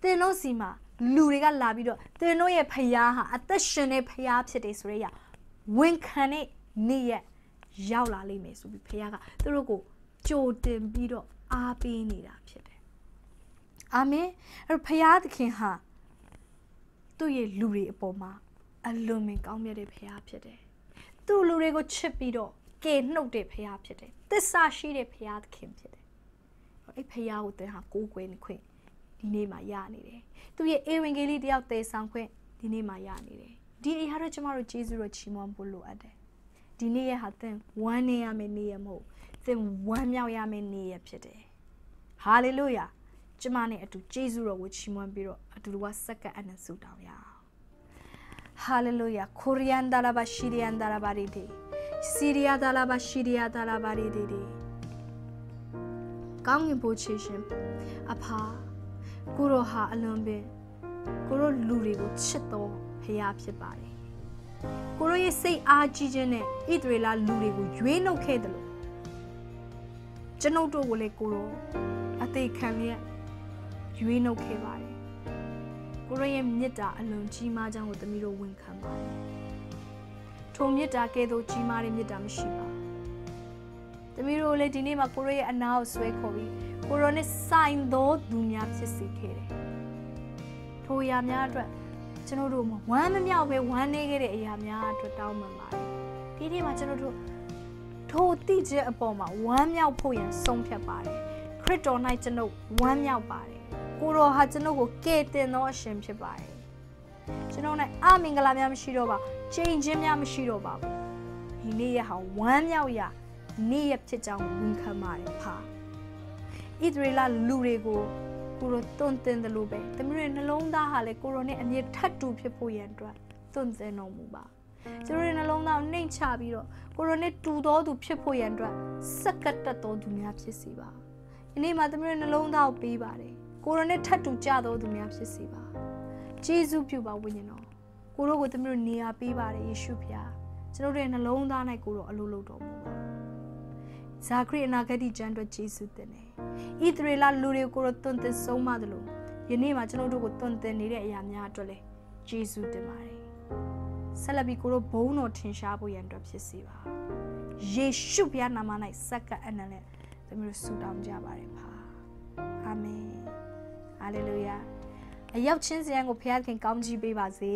တင်တို့စီမှာလူတွေကလာပြီးတော့တင်တို့ရဲ့ဖယားဟာအသက်ရှင်တဲ့ဖယားဖြစ်တယ်ဆိုရရဝန်ခံတဲ့နေ့ရက်ရောက်လာလိမ့်မယ်ဆိုပြီးဖယားကသူတို့ကိုကြိုတင်ပြီးတော့အားပေးနေတာဖြစ်တယ် အာမင်အဲ့ဖယားသခင်ဟာသူ့ရဲ့လူတွေအပေါ်မှာအလွန်မင်းကောင်းမြတ်တဲ့ဖယားဖြစ်တယ်သူ့လူတွေကိုချစ်ပြီးတော့ကယ်နှုတ်တဲ့ဖယားဖြစ်တယ်သစ္စာရှိတဲ့ဖယားသခင်ဖြစ်တယ်အဲ့ဖယားကိုသင်ဟာကိုးကွယ်နေခွင့်ဒီနေ့မှာရနေတယ်သူရဲ့အေဝင်ဂေလိတယောက်သေဆောင်ခွင့်ဒီနေ့မှာရနေတယ်ဒီအရာတော့ကျမတို့ဂျေဇုတော်ချီးမွမ်းဖို့လိုအပ်တယ်ဒီနေ့ရဲ့ဟာသင်ဝမ်းနေရမယ့်နေ့ရမဟုတ်သင်ဝမ်းမြောက်ရမယ့်နေ့ရဖြစ်တယ်ဟာလေလုယာ ကျမနဲ့အတူဂျေဇုတော်ကိုချီးမွမ်းပြီးတော့အတူတူကစက္ကန့်အနဆုတောင်းရအောင်ဟာလေလုယာကိုရီယန်ဒါလာဘာရှီရီယန်ဒါလာဘာရီဒီစီရီယာဒါလာဘာရှီရီယာဒါလာဘာရီဒီဒီကောင်းငင်ဖို့ချေရှင်အဖာကိုရောဟာအလွန်ပင်ကိုရောလူတွေကိုချစ်တော်ဖရားဖြစ်ပါတယ်ကိုရောရဲ့စိတ်အားကြီးခြင်းနဲ့ဣသရေလလူတွေကိုရွေးနှုတ်ခဲ့တယ်လို့ကျွန်ုပ်တို့ကိုလည်းကိုရောအသေးခံလျက် ရွေးနှုတ်ခဲ့ပါတယ်ကိုရောရဲ့မေတ္တာအလွန်ကြီးမားကြောင်းကိုသမီးတို့ဝန်ခံပါတယ်ထိုမေတ္တာကဲ့သို့ကြီးမားတဲ့မေတ္တာမရှိပါဘူးသမီးတို့လည်းဒီနေ့မှာကိုရောရဲ့အနာကိုဆွဲခေါ်ပြီးကိုရောနဲ့ဆိုင်သောသူများဖြစ်စေခဲ့တယ်ထိုအရာများအတွက်ကျွန်တော်တို့ဝမ်းမမြောက်ပဲဝမ်းနေခဲ့တဲ့အရာများအတွက်တောင်းပန်ပါတယ်ဒီနေ့မှာကျွန်တော်တို့ထိုတိကျအပေါ်မှာဝမ်းမြောက်ဖို့ရန်ဆုံးဖြတ်ပါတယ်ခရစ်တော်၌ကျွန်တော်ဝမ်းမြောက်ပါတယ် ကိုရောဟာကျွန်တော်ကိုကယ်တင်သောအရှင်ဖြစ်ပါတယ်ကျွန်တော်၌အမင်္ဂလာများမရှိတော့ပါချိန်ချင်းများမရှိတော့ပါဘူးဒီနေ့ရဟာဝမ်းမြောက်ရနေ့ရဖြစ်ကြောင်းဝန်ခံပါတယ်ဖာဣသရေလလူတွေကိုကိုရိုတွန့်တင်တယ်လို့ပဲတမီးရဲ့နှလုံးသားဟာလေကိုရိုနဲ့အမြဲထပ်တူဖြစ်ဖို့ရန်အတွက်တွန့်တင်တော်မူပါကျတို့ရဲ့နှလုံးသားကိုနှိမ်ချပြီးတော့ကိုရိုနဲ့တူတော်သူဖြစ်ဖို့ရန်အတွက်စက္ကတက်တော်သူများဖြစ်စီပါဒီနေ့မှာတမီးရဲ့နှလုံးသားကိုပေးပါတယ် ကိုရိုနဲ့ထပ်တူကြတော်သူများဖြစ်စီပါဂျေဇုပြုပါဝိညာဉ်တော်ကိုရိုကိုတမီးတို့နေရာပေးပါတယ်ယေရှုဖခင်ကျွန်တော်တို့ရဲ့နှလုံးသား၌ကိုရိုအလိုလိုတော်မူပါဇာခရီအနာဂတ်ကျမ်းအတွက်ဂျေဇုတင်တယ်ဣသရေလလူတွေကိုတော့တွင်တင်ဆုံးမတယ်လို့ယနေ့မှာကျွန်တော်တို့ကိုတွင်တင်နေတဲ့အရာများအတွက်လည်းဂျေဇုတင်ပါတယ်ဆက်လက်ပြီးကိုတို့ဘုန်းတော်ထင်ရှားဖို့ရန်အတွက်ဖြစ်စေပါယေရှုဘုရားနာမ၌စက္ကအနံနဲ့သမီးတို့ဆုတောင်းကြပါတယ်ဖာအာမင် ဟာလေလုယာအရောက်ချင်းစရန်ကိုဘုရားခင်ကောင်းချီးပေးပါစေ